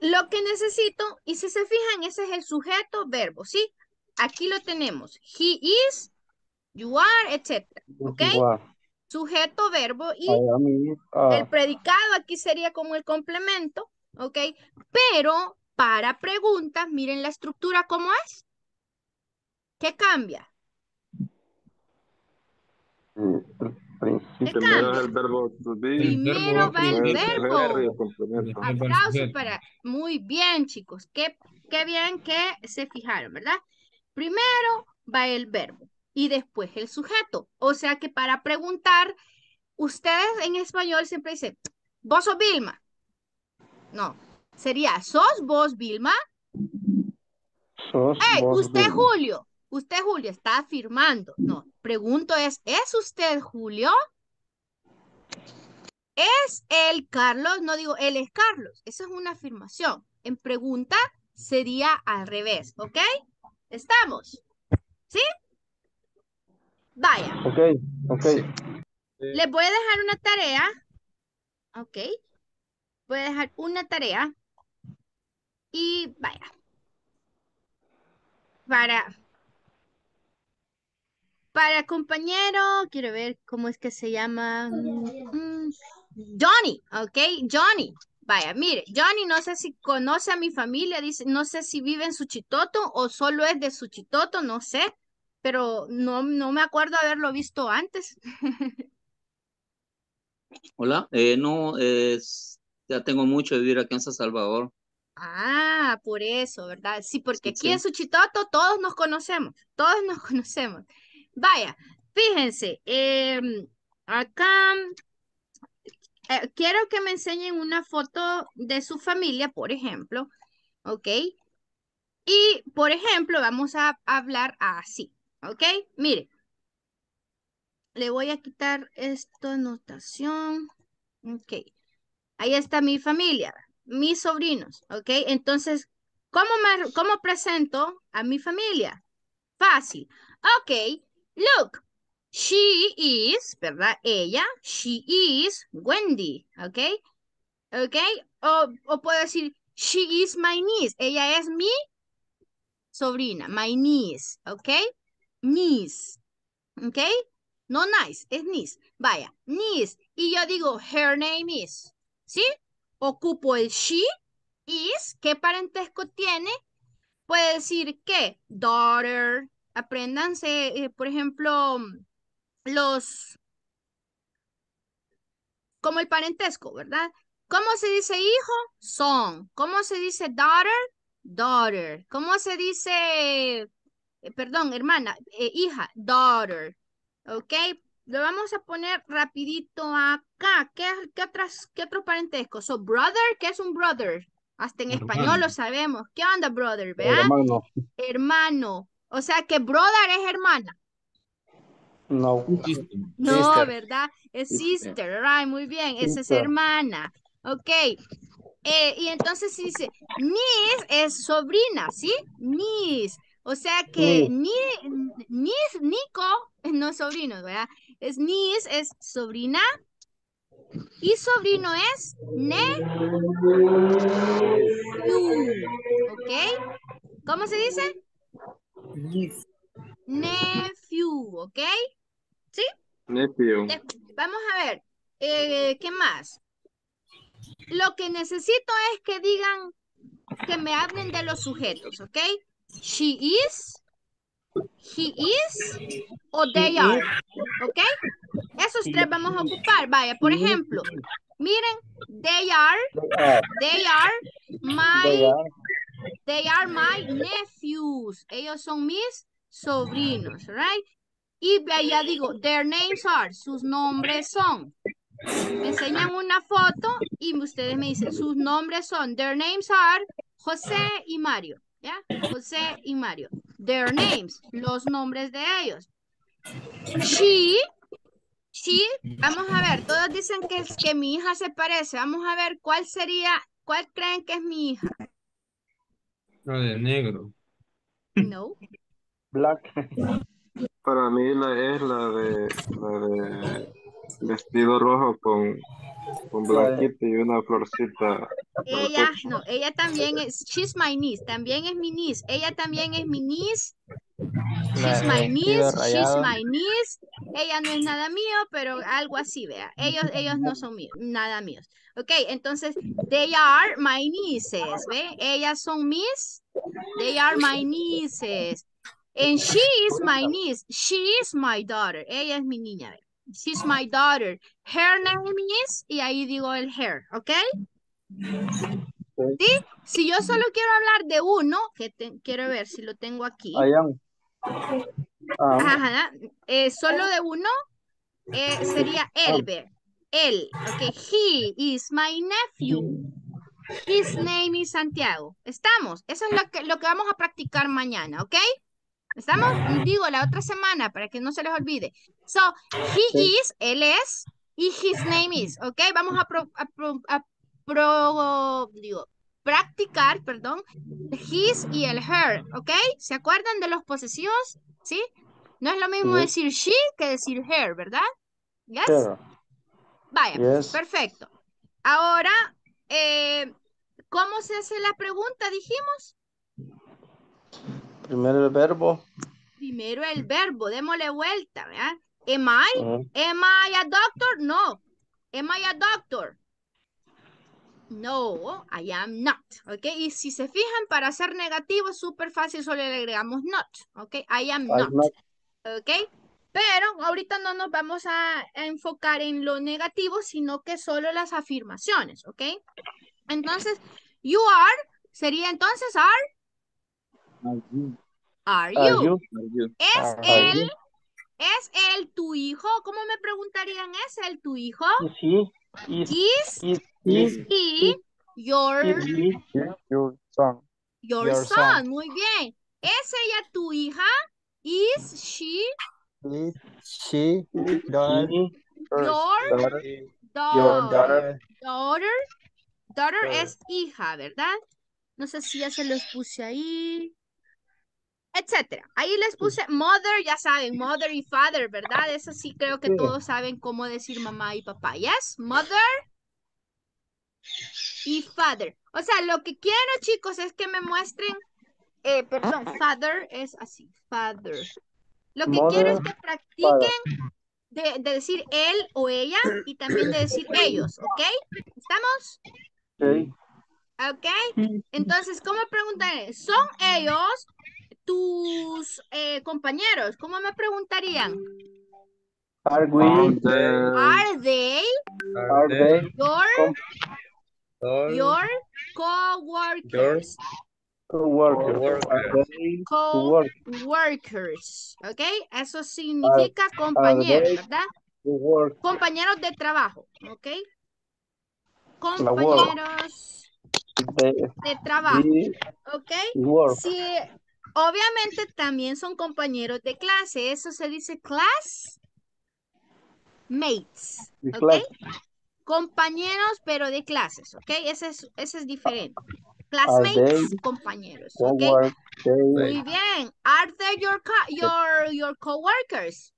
lo que necesito, y si se fijan, ese es el sujeto verbo, ¿sí? Aquí lo tenemos. He is, you are, etc. ¿Ok? Sujeto, verbo y el predicado aquí sería como el complemento, ¿ok? Pero para preguntas, miren la estructura cómo es. ¿Qué cambia? ¿Qué Primero es cambia? el verbo to be. Primero va el verbo. Aplausos para... Muy bien, chicos. Qué, qué bien que se fijaron, ¿verdad? Primero va el verbo y después el sujeto. O sea que para preguntar, ustedes en español siempre dicen, ¿vos sos Vilma? No. Sería, ¿sos vos Vilma? Sos Hey, vos usted Vilma. Julio. Usted Julio está afirmando. No. Pregunto es, ¿es usted Julio? ¿Es él Carlos? No digo, él es Carlos. Esa es una afirmación. En pregunta sería al revés, ¿ok? ¿Estamos? ¿Sí? Vaya, Ok, ok. les voy a dejar una tarea. Ok. Voy a dejar una tarea. Y vaya. Para. Para compañero, quiero ver cómo es que se llama. Mm, Johnny, ok, Johnny. Vaya, mire, Johnny no sé si conoce a mi familia, dice, no sé si vive en Suchitoto o solo es de Suchitoto, no sé, pero no, no me acuerdo haberlo visto antes. Hola, eh, no, ya tengo mucho de vivir aquí en San Salvador. Ah, por eso, ¿verdad? Sí, porque Sí, aquí sí. en Suchitoto todos nos conocemos, todos nos conocemos. Vaya, fíjense, em, acá eh, quiero que me enseñen una foto de su familia, por ejemplo, ¿ok? Y, por ejemplo, vamos a hablar así, ¿ok? Mire, le voy a quitar esta anotación, ok. Ahí está mi familia, mis sobrinos, ¿ok? Entonces, ¿cómo, me, cómo presento a mi familia? Fácil. Ok, look, she is, ¿verdad? Ella, she is Wendy, ¿ok? ¿Ok? O, o puedo decir, she is my niece. Ella es mi sobrina, my niece, ¿ok? Niece, ¿ok? No nice, es niece. Vaya, niece. Y yo digo, her name is, ¿sí? Ocupo el she is, ¿qué parentesco tiene? Puede decir que daughter, apréndanse, eh, por ejemplo, los, como el parentesco, ¿verdad? ¿Cómo se dice hijo? Son. ¿Cómo se dice daughter? Daughter. ¿Cómo se dice, eh, perdón, hermana, eh, hija? Daughter. ¿Ok? Lo vamos a poner rapidito acá. ¿Qué, qué, otras, qué otro parentesco? So, brother, ¿qué es un brother? Hasta en español lo sabemos. ¿Qué onda, brother? ¿Verdad? Hermano. Hermano. O sea que brother es hermana. No. No, Sister. ¿verdad? Es Sister. sister, right, muy bien, esa es hermana. Ok, eh, y entonces dice, niece es sobrina, ¿sí? Niece, o sea que ni, niece, Nico, no es sobrino, ¿verdad? Es niece, es sobrina, y sobrino es nephew, ¿ok? ¿Cómo se dice? Nephew, ¿ok? ¿Sí? Nephew. Vamos a ver, eh, ¿qué más? Lo que necesito es que digan, que me hablen de los sujetos, ¿ok? She is, he is o they are, ¿ok? Esos tres vamos a ocupar. Vaya, por ejemplo, miren, they are, they are my, they are my nephews. Ellos son mis sobrinos, right? Y allá digo, their names are, sus nombres son. Me enseñan una foto y ustedes me dicen, sus nombres son, their names are José y Mario, ¿ya? José y Mario. Their names, los nombres de ellos. She, she, vamos a ver, todos dicen que, es- que mi hija se parece. Vamos a ver cuál sería, cuál creen que es mi hija. La de negro. No. Black. Para mí la es la de la de vestido rojo con, con blanquito y una florcita. Ella, no, ella también es, she's my niece, también es mi niece. Ella también es mi niece. She's my niece, she's my niece. Ella no es nada mío, pero algo así, vea. Ellos, ellos no son míos, nada míos. Ok, entonces, they are my nieces, ¿ve? Ellas son mis, they are my nieces. And she is my niece, she is my daughter. Ella es mi niña, ¿ve? She's my daughter. Her name is, y ahí digo el her, ¿ok? ¿Sí? Si yo solo quiero hablar de uno, que te- quiero ver si lo tengo aquí. I am. Ajá, eh, solo de uno eh, sería él, ve. Él, ok. He is my nephew. His name is Santiago. ¿Estamos? Eso es lo que, lo que vamos a practicar mañana, ¿ok? ¿Estamos? Digo, la otra semana, para que no se les olvide. So, he is, él es, y his name is, ¿ok? Vamos a, pro- a pro- a pro- digo, practicar, perdón, his y el her, ¿ok? ¿Se acuerdan de los posesivos? ¿Sí? No es lo mismo Yes. decir she que decir her, ¿verdad? Yes. Vaya, Yes. perfecto. Ahora, eh, ¿cómo se hace la pregunta? Dijimos. Primero el verbo. Primero el verbo, démosle vuelta, ¿verdad? Am I? Am I a doctor? No. Am I a doctor? No, I am not. ¿Ok? Y si se fijan, para hacer negativo es súper fácil, solo le agregamos not. ¿Ok? I am not. not. ¿Ok? Pero ahorita no nos vamos a, a enfocar en lo negativo, sino que solo las afirmaciones. ¿Ok? Entonces, you are sería entonces are. Are Are you? you? ¿Es Are él? you? ¿Es él tu hijo? ¿Cómo me preguntarían? ¿Es él tu hijo? Is he? Is, Is is, is he your, he? Your son. your your son? son. Muy bien. ¿Es ella tu hija? Is she Is she daughter? your Daughter. daughter? daughter. Daughter. Daughter Daughter. es hija, ¿verdad? No sé si ya se los puse ahí. Etcétera. Ahí les puse mother, ya saben, mother y father, ¿verdad? Eso sí creo que Sí. todos saben cómo decir mamá y papá. Yes, mother y father. O sea, lo que quiero, chicos, es que me muestren, eh, perdón, father es así, father. Lo que quiero es que practiquen de, de decir él o ella y también de decir ellos, ¿ok? ¿Estamos? Okay. ¿Ok? Entonces, ¿cómo preguntaré? ¿Son ellos tus eh, compañeros? ¿Cómo me preguntarían? Are we? Are they, ¿Are they your, your coworkers? Co-workers. Co-workers? ¿ok? Eso significa compañeros, ¿verdad? Compañeros de trabajo, ¿ok? Compañeros de trabajo, ¿ok? work. Obviamente también son compañeros de clase. Eso se dice class mates. ¿ok? Compañeros, pero de clases, ¿ok? Ese es, ese es diferente. Classmates, compañeros, ¿ok? Muy bien. Are they your, co- your, your coworkers?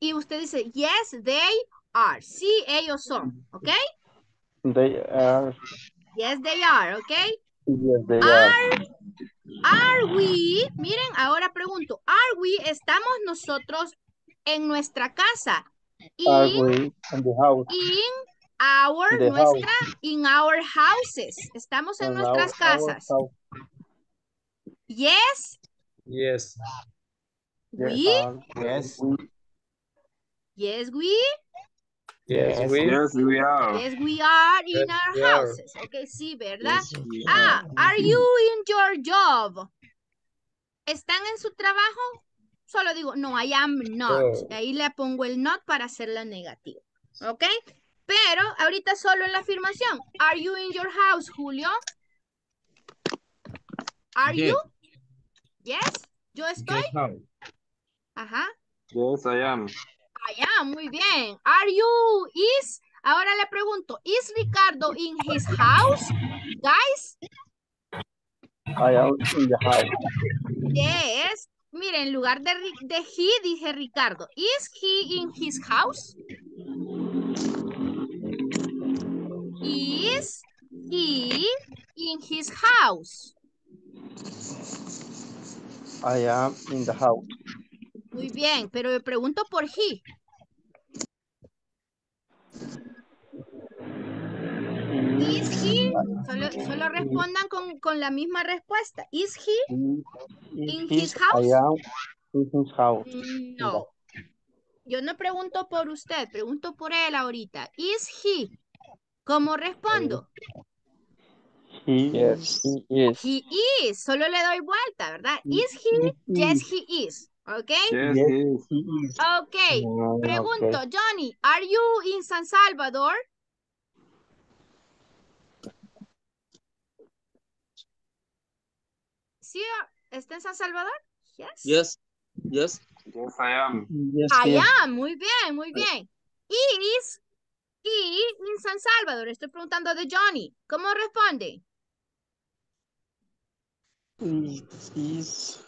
Y usted dice, yes, they are. Sí, ellos son, ¿ok? they are. Yes, they are, ¿ok? Yes, they are. Are, are we, miren, ahora pregunto, are we, estamos nosotros en nuestra casa? Are In, we in the house? in our, the nuestra, house. in our houses. Estamos en In nuestras our- our casas. house. Yes, yes, we, Are Yes. we? Yes, we, yes, we, Yes, we are. yes, we are in Yes, our we are. houses. Ok, sí, ¿verdad? Ah, are. are you in your job? ¿Están en su trabajo? Solo digo, no, I am not. No. Ahí le pongo el not para hacerla negativa. ¿Ok? Pero ahorita solo en la afirmación. Are you in your house, Julio? Are Yes. you? Yes. Yo estoy. Yes? Ajá. Yes, I am. Allá, muy bien. Are you is? Ahora le pregunto, ¿is Ricardo in his house? Guys, I am in the house. yes. Mire, en lugar de, de he, dije Ricardo. Is he in his house? Is he in his house? I am in the house. Muy bien, pero me pregunto por he. Is he? Solo, solo respondan con, con la misma respuesta. Is he? In, In his, his house? I am in his house. Mm, No. Yo no pregunto por usted, pregunto por él ahorita. Is he? ¿Cómo respondo? He Yes, he is. He is. Solo le doy vuelta, ¿verdad? Is he? Yes, he is. ¿Ok? Yes, Yes, he is. is. Ok. Ah, Pregunto. Johnny, are you in San Salvador? ¿Sí? ¿Está en San Salvador? Yes. Yes, yes. Yes, I am. Yes, is. Allá, muy bien, muy bien. Is he in San Salvador? Estoy preguntando de Johnny. ¿Cómo responde? Is, is,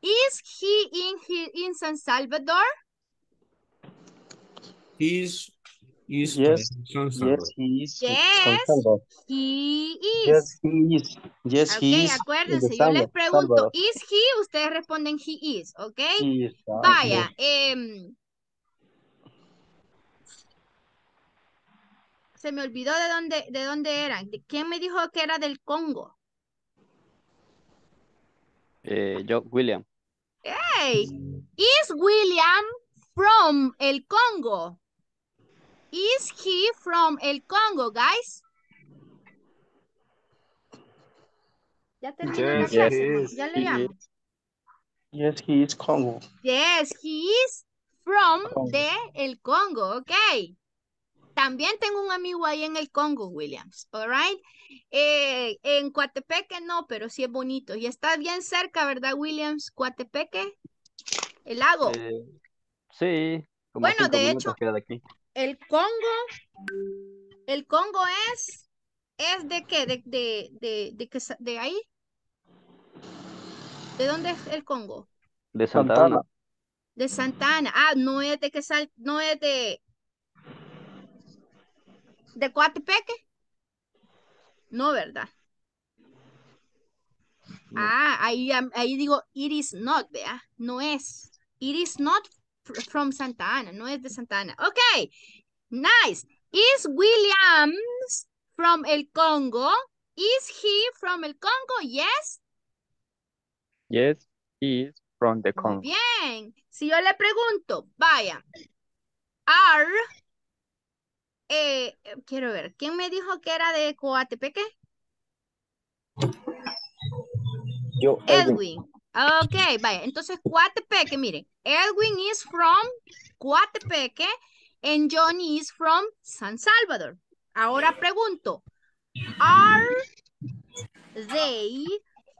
Is he in, he, in San Salvador? He's is Yes, yes, he is. Yes, he is. Yes, he is. Yes, Ok, he is. acuérdense, yo les pregunto, Salvador. is he? Ustedes responden he is, ¿ok? He is, ah, Vaya, yes. em, se me olvidó de dónde, de dónde eran. ¿De ¿Quién me dijo que era del Congo? Eh, yo, William. Hey, is William from el Congo? Is he from el Congo, guys? Ya terminó la Yes, clase, ya le. Yes, he is Congo. Yes, he is from Congo. de el Congo, ok. También tengo un amigo ahí en el Congo, Williams, all right? Eh, en Coatepeque no, pero sí es bonito. Y está bien cerca, ¿verdad, Williams? Coatepeque, el lago. Eh, sí, como Bueno, de hecho- queda de aquí. El Congo, el Congo es, ¿es de qué? ¿De, de, de, de, de ahí? ¿De dónde es el Congo? De Santa Santana. Ana. De Santa Ana. Ah, no es de que sal, no es de, de Coatepeque. No, ¿verdad? Ah, ahí, ahí digo, it is not, vea, no es. It is not from Santa Ana, no es de Santa Ana. Ok, nice. Is Williams from el Congo? Is he from el Congo? Yes. Yes, he is from the Muy Congo. bien. Si yo le pregunto, vaya, are, eh, eh, quiero ver, ¿quién me dijo que era de Coatepeque? Yo, Edwin. Ok, vaya. Entonces, Coatepeque, miren. Edwin is from Coatepeque and Johnny is from San Salvador. Ahora pregunto, are they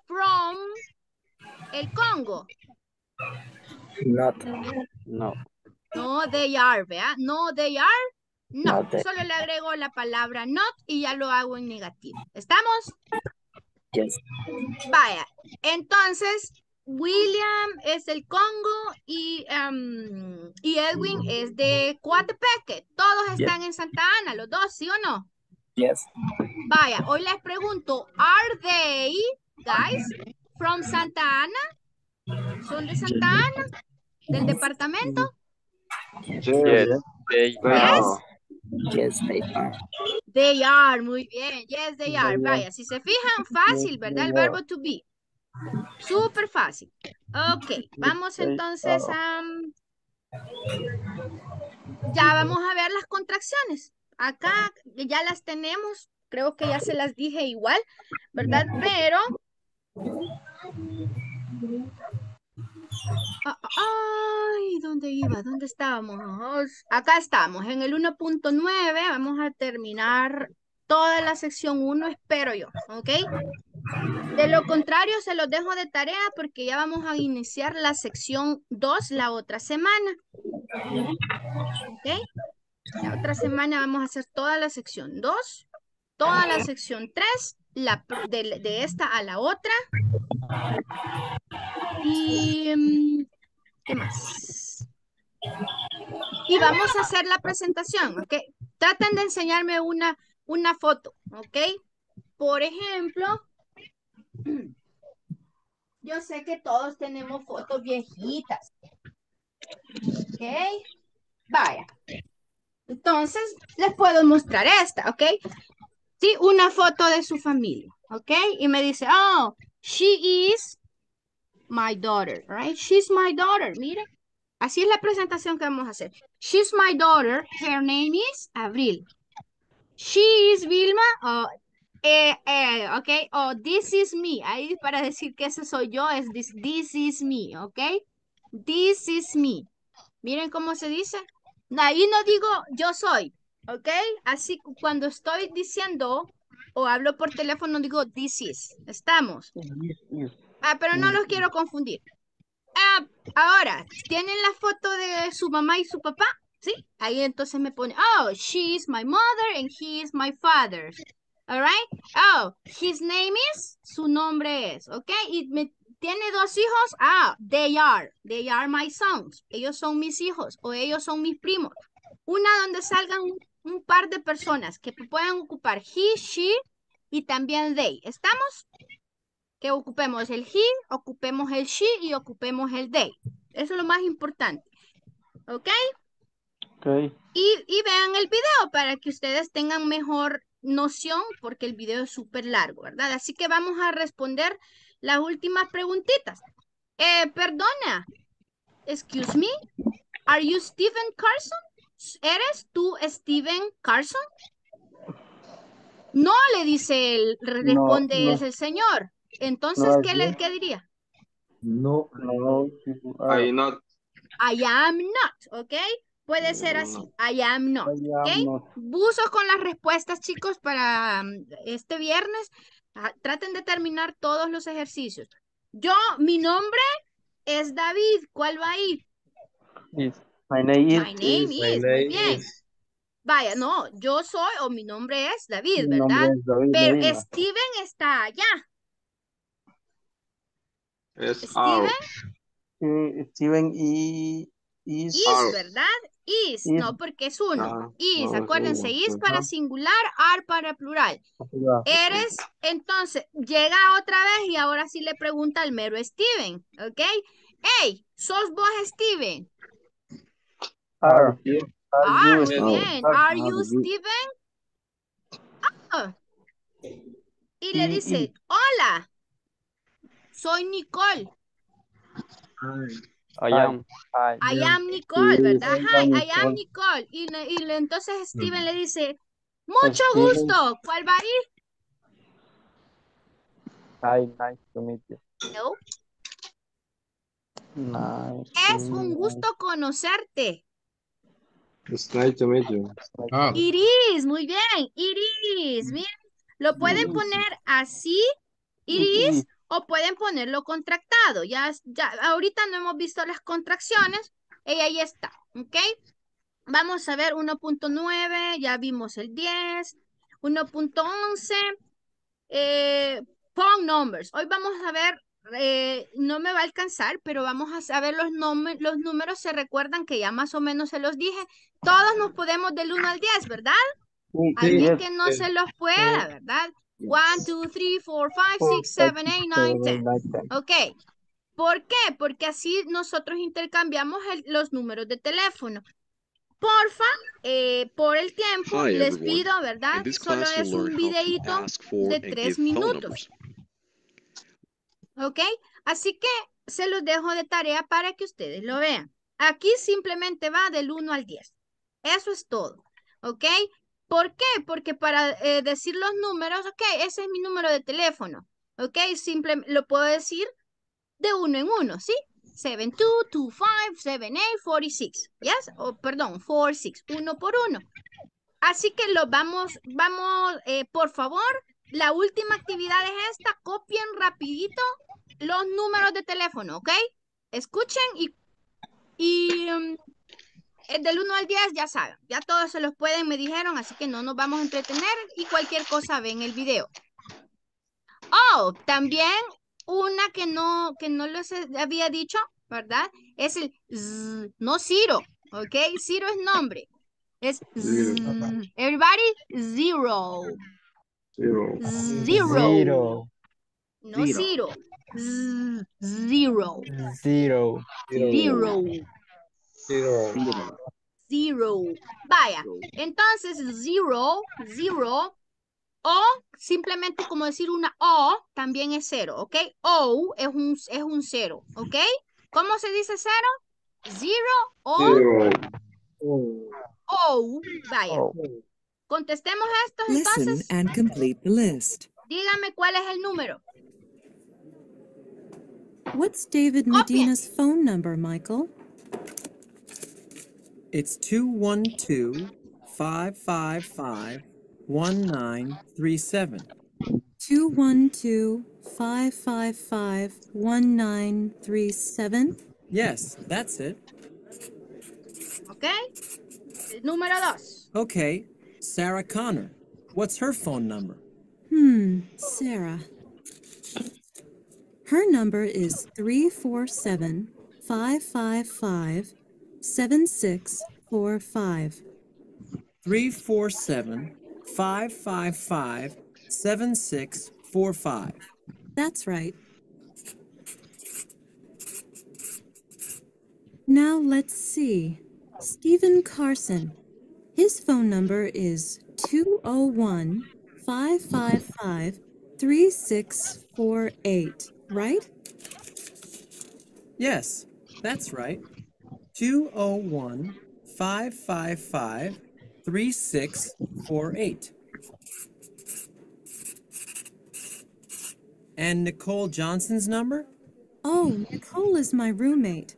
from el Congo? Not. No. No, they are, ¿vea? No, they are. No, Not they. solo le agrego la palabra not y ya lo hago en negativo. ¿Estamos? Yes. Vaya, entonces William es del Congo y, em, y Edwin es de Coatepeque. Todos están en Santa Ana, los dos, ¿sí o no? Yes. Vaya, hoy les pregunto, ¿are they, guys, from Santa Ana? ¿Son de Santa Ana? ¿Del departamento? Yes, they, Yes. Yes, they are. They are, muy bien. Yes, they are. Vaya, si se fijan, fácil, ¿verdad? El verbo to be. Súper fácil. Ok, vamos entonces a... Ya vamos a ver las contracciones. Acá ya las tenemos. Creo que ya se las dije igual, ¿verdad? Pero... Ah, Ay, ¿dónde iba? ¿Dónde estábamos? Acá estamos, en el 1.9. Vamos a terminar toda la sección 1, espero yo, ¿ok? De lo contrario, se los dejo de tarea porque ya vamos a iniciar la sección 2 la otra semana. ¿Ok? La otra semana vamos a hacer toda la sección 2, toda la sección 3, la, pr- de, de esta a la otra. Y... mm, ¿Qué más? Y vamos a hacer la presentación, ¿ok? Traten de enseñarme una, una foto, ¿ok? Por ejemplo, yo sé que todos tenemos fotos viejitas, ¿ok? Vaya. Entonces, les puedo mostrar esta, ¿ok? Sí, una foto de su familia, ¿ok? Y me dice, oh, she is my daughter, right? She's my daughter, mira. Así es la presentación que vamos a hacer. She's my daughter. Her name is Abril. She is Vilma. Oh, eh, eh, ok. Oh, this is me. Ahí para decir que ese soy yo es this, this is me, ok. This is me. Miren cómo se dice. Ahí no digo yo soy, ok. Así cu- cuando estoy diciendo o hablo por teléfono digo this is. Estamos. Ah, pero no los quiero confundir. Ah, ahora, ¿tienen la foto de su mamá y su papá? ¿Sí? Ahí entonces me pone, oh, she is my mother and he is my father. All right? Oh, his name is, su nombre es, ¿ok? Y me ¿Tiene dos hijos? Ah, they are. They are my sons. Ellos son mis hijos o ellos son mis primos. Una donde salgan un, un par de personas que puedan ocupar he, she y también they. ¿Estamos? Que ocupemos el he, ocupemos el she y ocupemos el they. Eso es lo más importante. ¿Ok? Okay. Y, y vean el video para que ustedes tengan mejor noción porque el video es súper largo, ¿verdad? Así que vamos a responder las últimas preguntitas. Eh, perdona, excuse me, are you Steven Carson? ¿Eres tú Steven Carson? No, le dice él, responde no. el señor. Entonces, No, ¿qué, le, qué diría? No, no. I not. I am not, ¿ok? Puede ser así, I am not, I am ¿ok? not. Buzos con las respuestas, chicos, para mm, este viernes. Ah, Traten de terminar todos los ejercicios. Yo, mi nombre es David. ¿Cuál va ahí? Is. My name is. My name is, muy bien. Vaya, no, yo soy o mi nombre es David, Mi ¿verdad? es David Pero. Steven está allá. Es Steven Steven y is. is, ¿verdad? Is, Is. no, porque es uno. Ah, is, no, acuérdense, is para ajá. singular, are para plural. Eres, entonces, llega otra vez y ahora sí le pregunta al mero Steven, ¿ok? Hey, ¿sos vos Steven? Are. Are, you muy Steven? bien. Are Are you Steven? Ah. Y le dice, hola, soy Nicole. I am. I, I am Nicole, ¿verdad? Hi, I am Nicole. Y, le- y le- entonces Steven le dice, mucho Steven. gusto. ¿Cuál va ahí? Hi, nice to meet you. No. Nice. Es un gusto conocerte. It's nice to meet you. Ah, Iris, muy bien. Iris, miren. Lo pueden poner así, Iris, o pueden ponerlo contractado. Ya, ya, ahorita no hemos visto las contracciones. Y ahí está, ¿ok? Vamos a ver 1.9, ya vimos el 10, 1.11, eh, phone numbers. Hoy vamos a ver, eh, no me va a alcanzar, pero vamos a saber los, los números. Se recuerdan que ya más o menos se los dije. Todos nos podemos del 1 al 10, ¿verdad? Sí, Alguien que no se los pueda, ¿verdad? 1, 2, 3, 4, 5, 6, 7, 8, 9, 10. Ok. ¿Por qué? Porque así nosotros intercambiamos el- los números de teléfono. Porfa, eh, por el tiempo, Hi, les everyone. pido, ¿verdad? Solo es un learn how to videíto ask for de tres minutos. ¿Ok? Así que se los dejo de tarea para que ustedes lo vean. Aquí simplemente va del 1 al 10. Eso es todo. ¿Ok? ¿Por qué? Porque para eh, decir los números, ok, ese es mi número de teléfono. ¿Ok? Simple, lo puedo decir de uno en uno, ¿sí? 72257846. ¿Yes? O perdón, 46. Uno por uno. Así que lo vamos, vamos, eh, por favor, la última actividad es esta. Copien rapidito los números de teléfono, ¿ok? Escuchen y, y eh, del 1 al 10 ya saben. Ya todos se los pueden, me dijeron, así que no nos vamos a entretener y cualquier cosa ven el video. Oh, también una que no, que no les había dicho, ¿verdad? Es el z, no Ciro, ¿ok? Ciro es nombre. Es z. Everybody, zero. Zero. Zero. No Zero. Ciro. Z, zero. Zero. Zero. Zero. Zero. Vaya. Entonces, zero, zero. O simplemente como decir una O también es cero, ¿ok? O es un, es un cero, ¿ok? ¿Cómo se dice cero? Zero o Zero. O. Vaya. Contestemos estos Listen entonces. and complete the list. Dígame cuál es el número. What's David Medina's phone number, Michael? It's 212 555 1937. 212-555-1937. Yes, that's it. Okay. El número dos. Okay, Sarah Connor. What's her phone number? Hmm, Sarah. Her number is 347 555 7645. 347 555 7645. That's right. Now let's see. Stephen Carson. His phone number is 201 555 3648, right? Yes, that's right. 201 555 3648. And Nicole Johnson's number? Oh, Nicole is my roommate.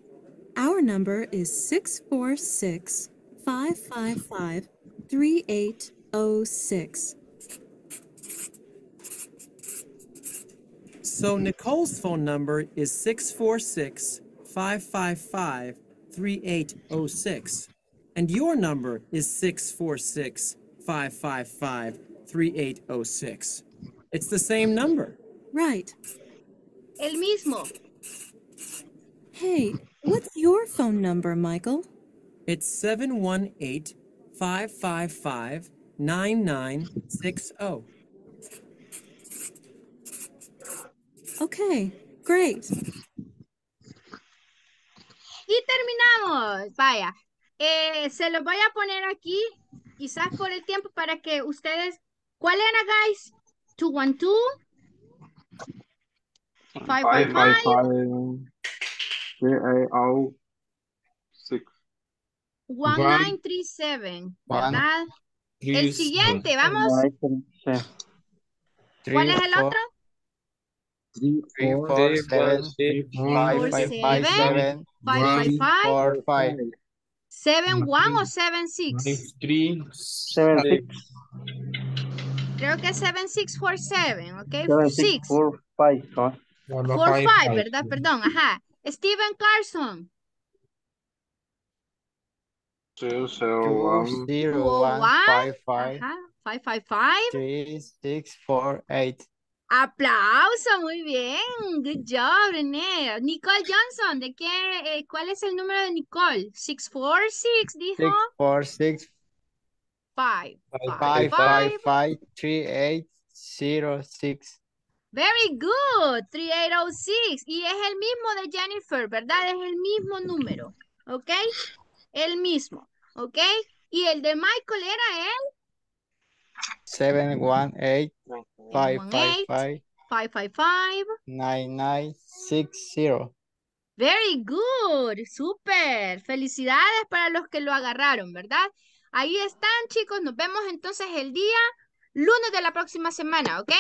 Our number is 646 555 3806. So Nicole's phone number is 646 555 3806. And your number is 646 555 3806. It's the same number. Right. El mismo. Hey, what's your phone number, Michael? It's 718 555 9960. Okay, great. Y terminamos. Vaya. Eh, se los voy a poner aquí, quizás por el tiempo, para que ustedes. ¿Cuál era, guys? 212 Five, five, 555 five, three, eight, oh, six. 1937, ¿verdad? El siguiente, vamos. ¿Cuál es el otro? Three, four, seven, six, five, five, five, seven, Five, five, five. four, five. Seven one o seven six. Three, Seven, six, Creo que seven six four seven, ¿ok? seven, six, Six. four, five. ¿no? Four five, ¿verdad? Perdón, ajá. Steven Carson. Two, zero, Two, one, zero, one, five, five, Ajá. Five five five. three, six, four, eight. Aplauso, muy bien. Good job, René. Nicole Johnson, ¿de qué? eh, ¿Cuál es el número de Nicole? Six four six, dijo. Six, four, six, Five. five, five, five, three, eight, zero, six. Very good. 3806. Y es el mismo de Jennifer, ¿verdad? Es el mismo número. ¿Ok? El mismo. ¿Ok? Y el de Michael era el Seven, one, eight, five, one, five, eight. five, 555. nine, nine, six, zero. Very good. Super. Felicidades para los que lo agarraron, ¿verdad? Ahí están, chicos. Nos vemos entonces el día lunes de la próxima semana, ¿ok?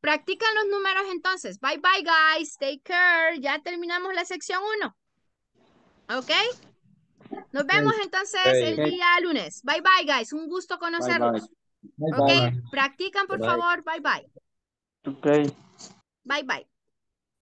Practican los números entonces. Bye bye, guys. Take care. Ya terminamos la sección 1. ¿Ok? Nos vemos entonces el día lunes. Bye bye, guys. Un gusto conocerlos. Bye, Ok, bye. practican por Bye. favor. Bye bye. Okay. Bye bye.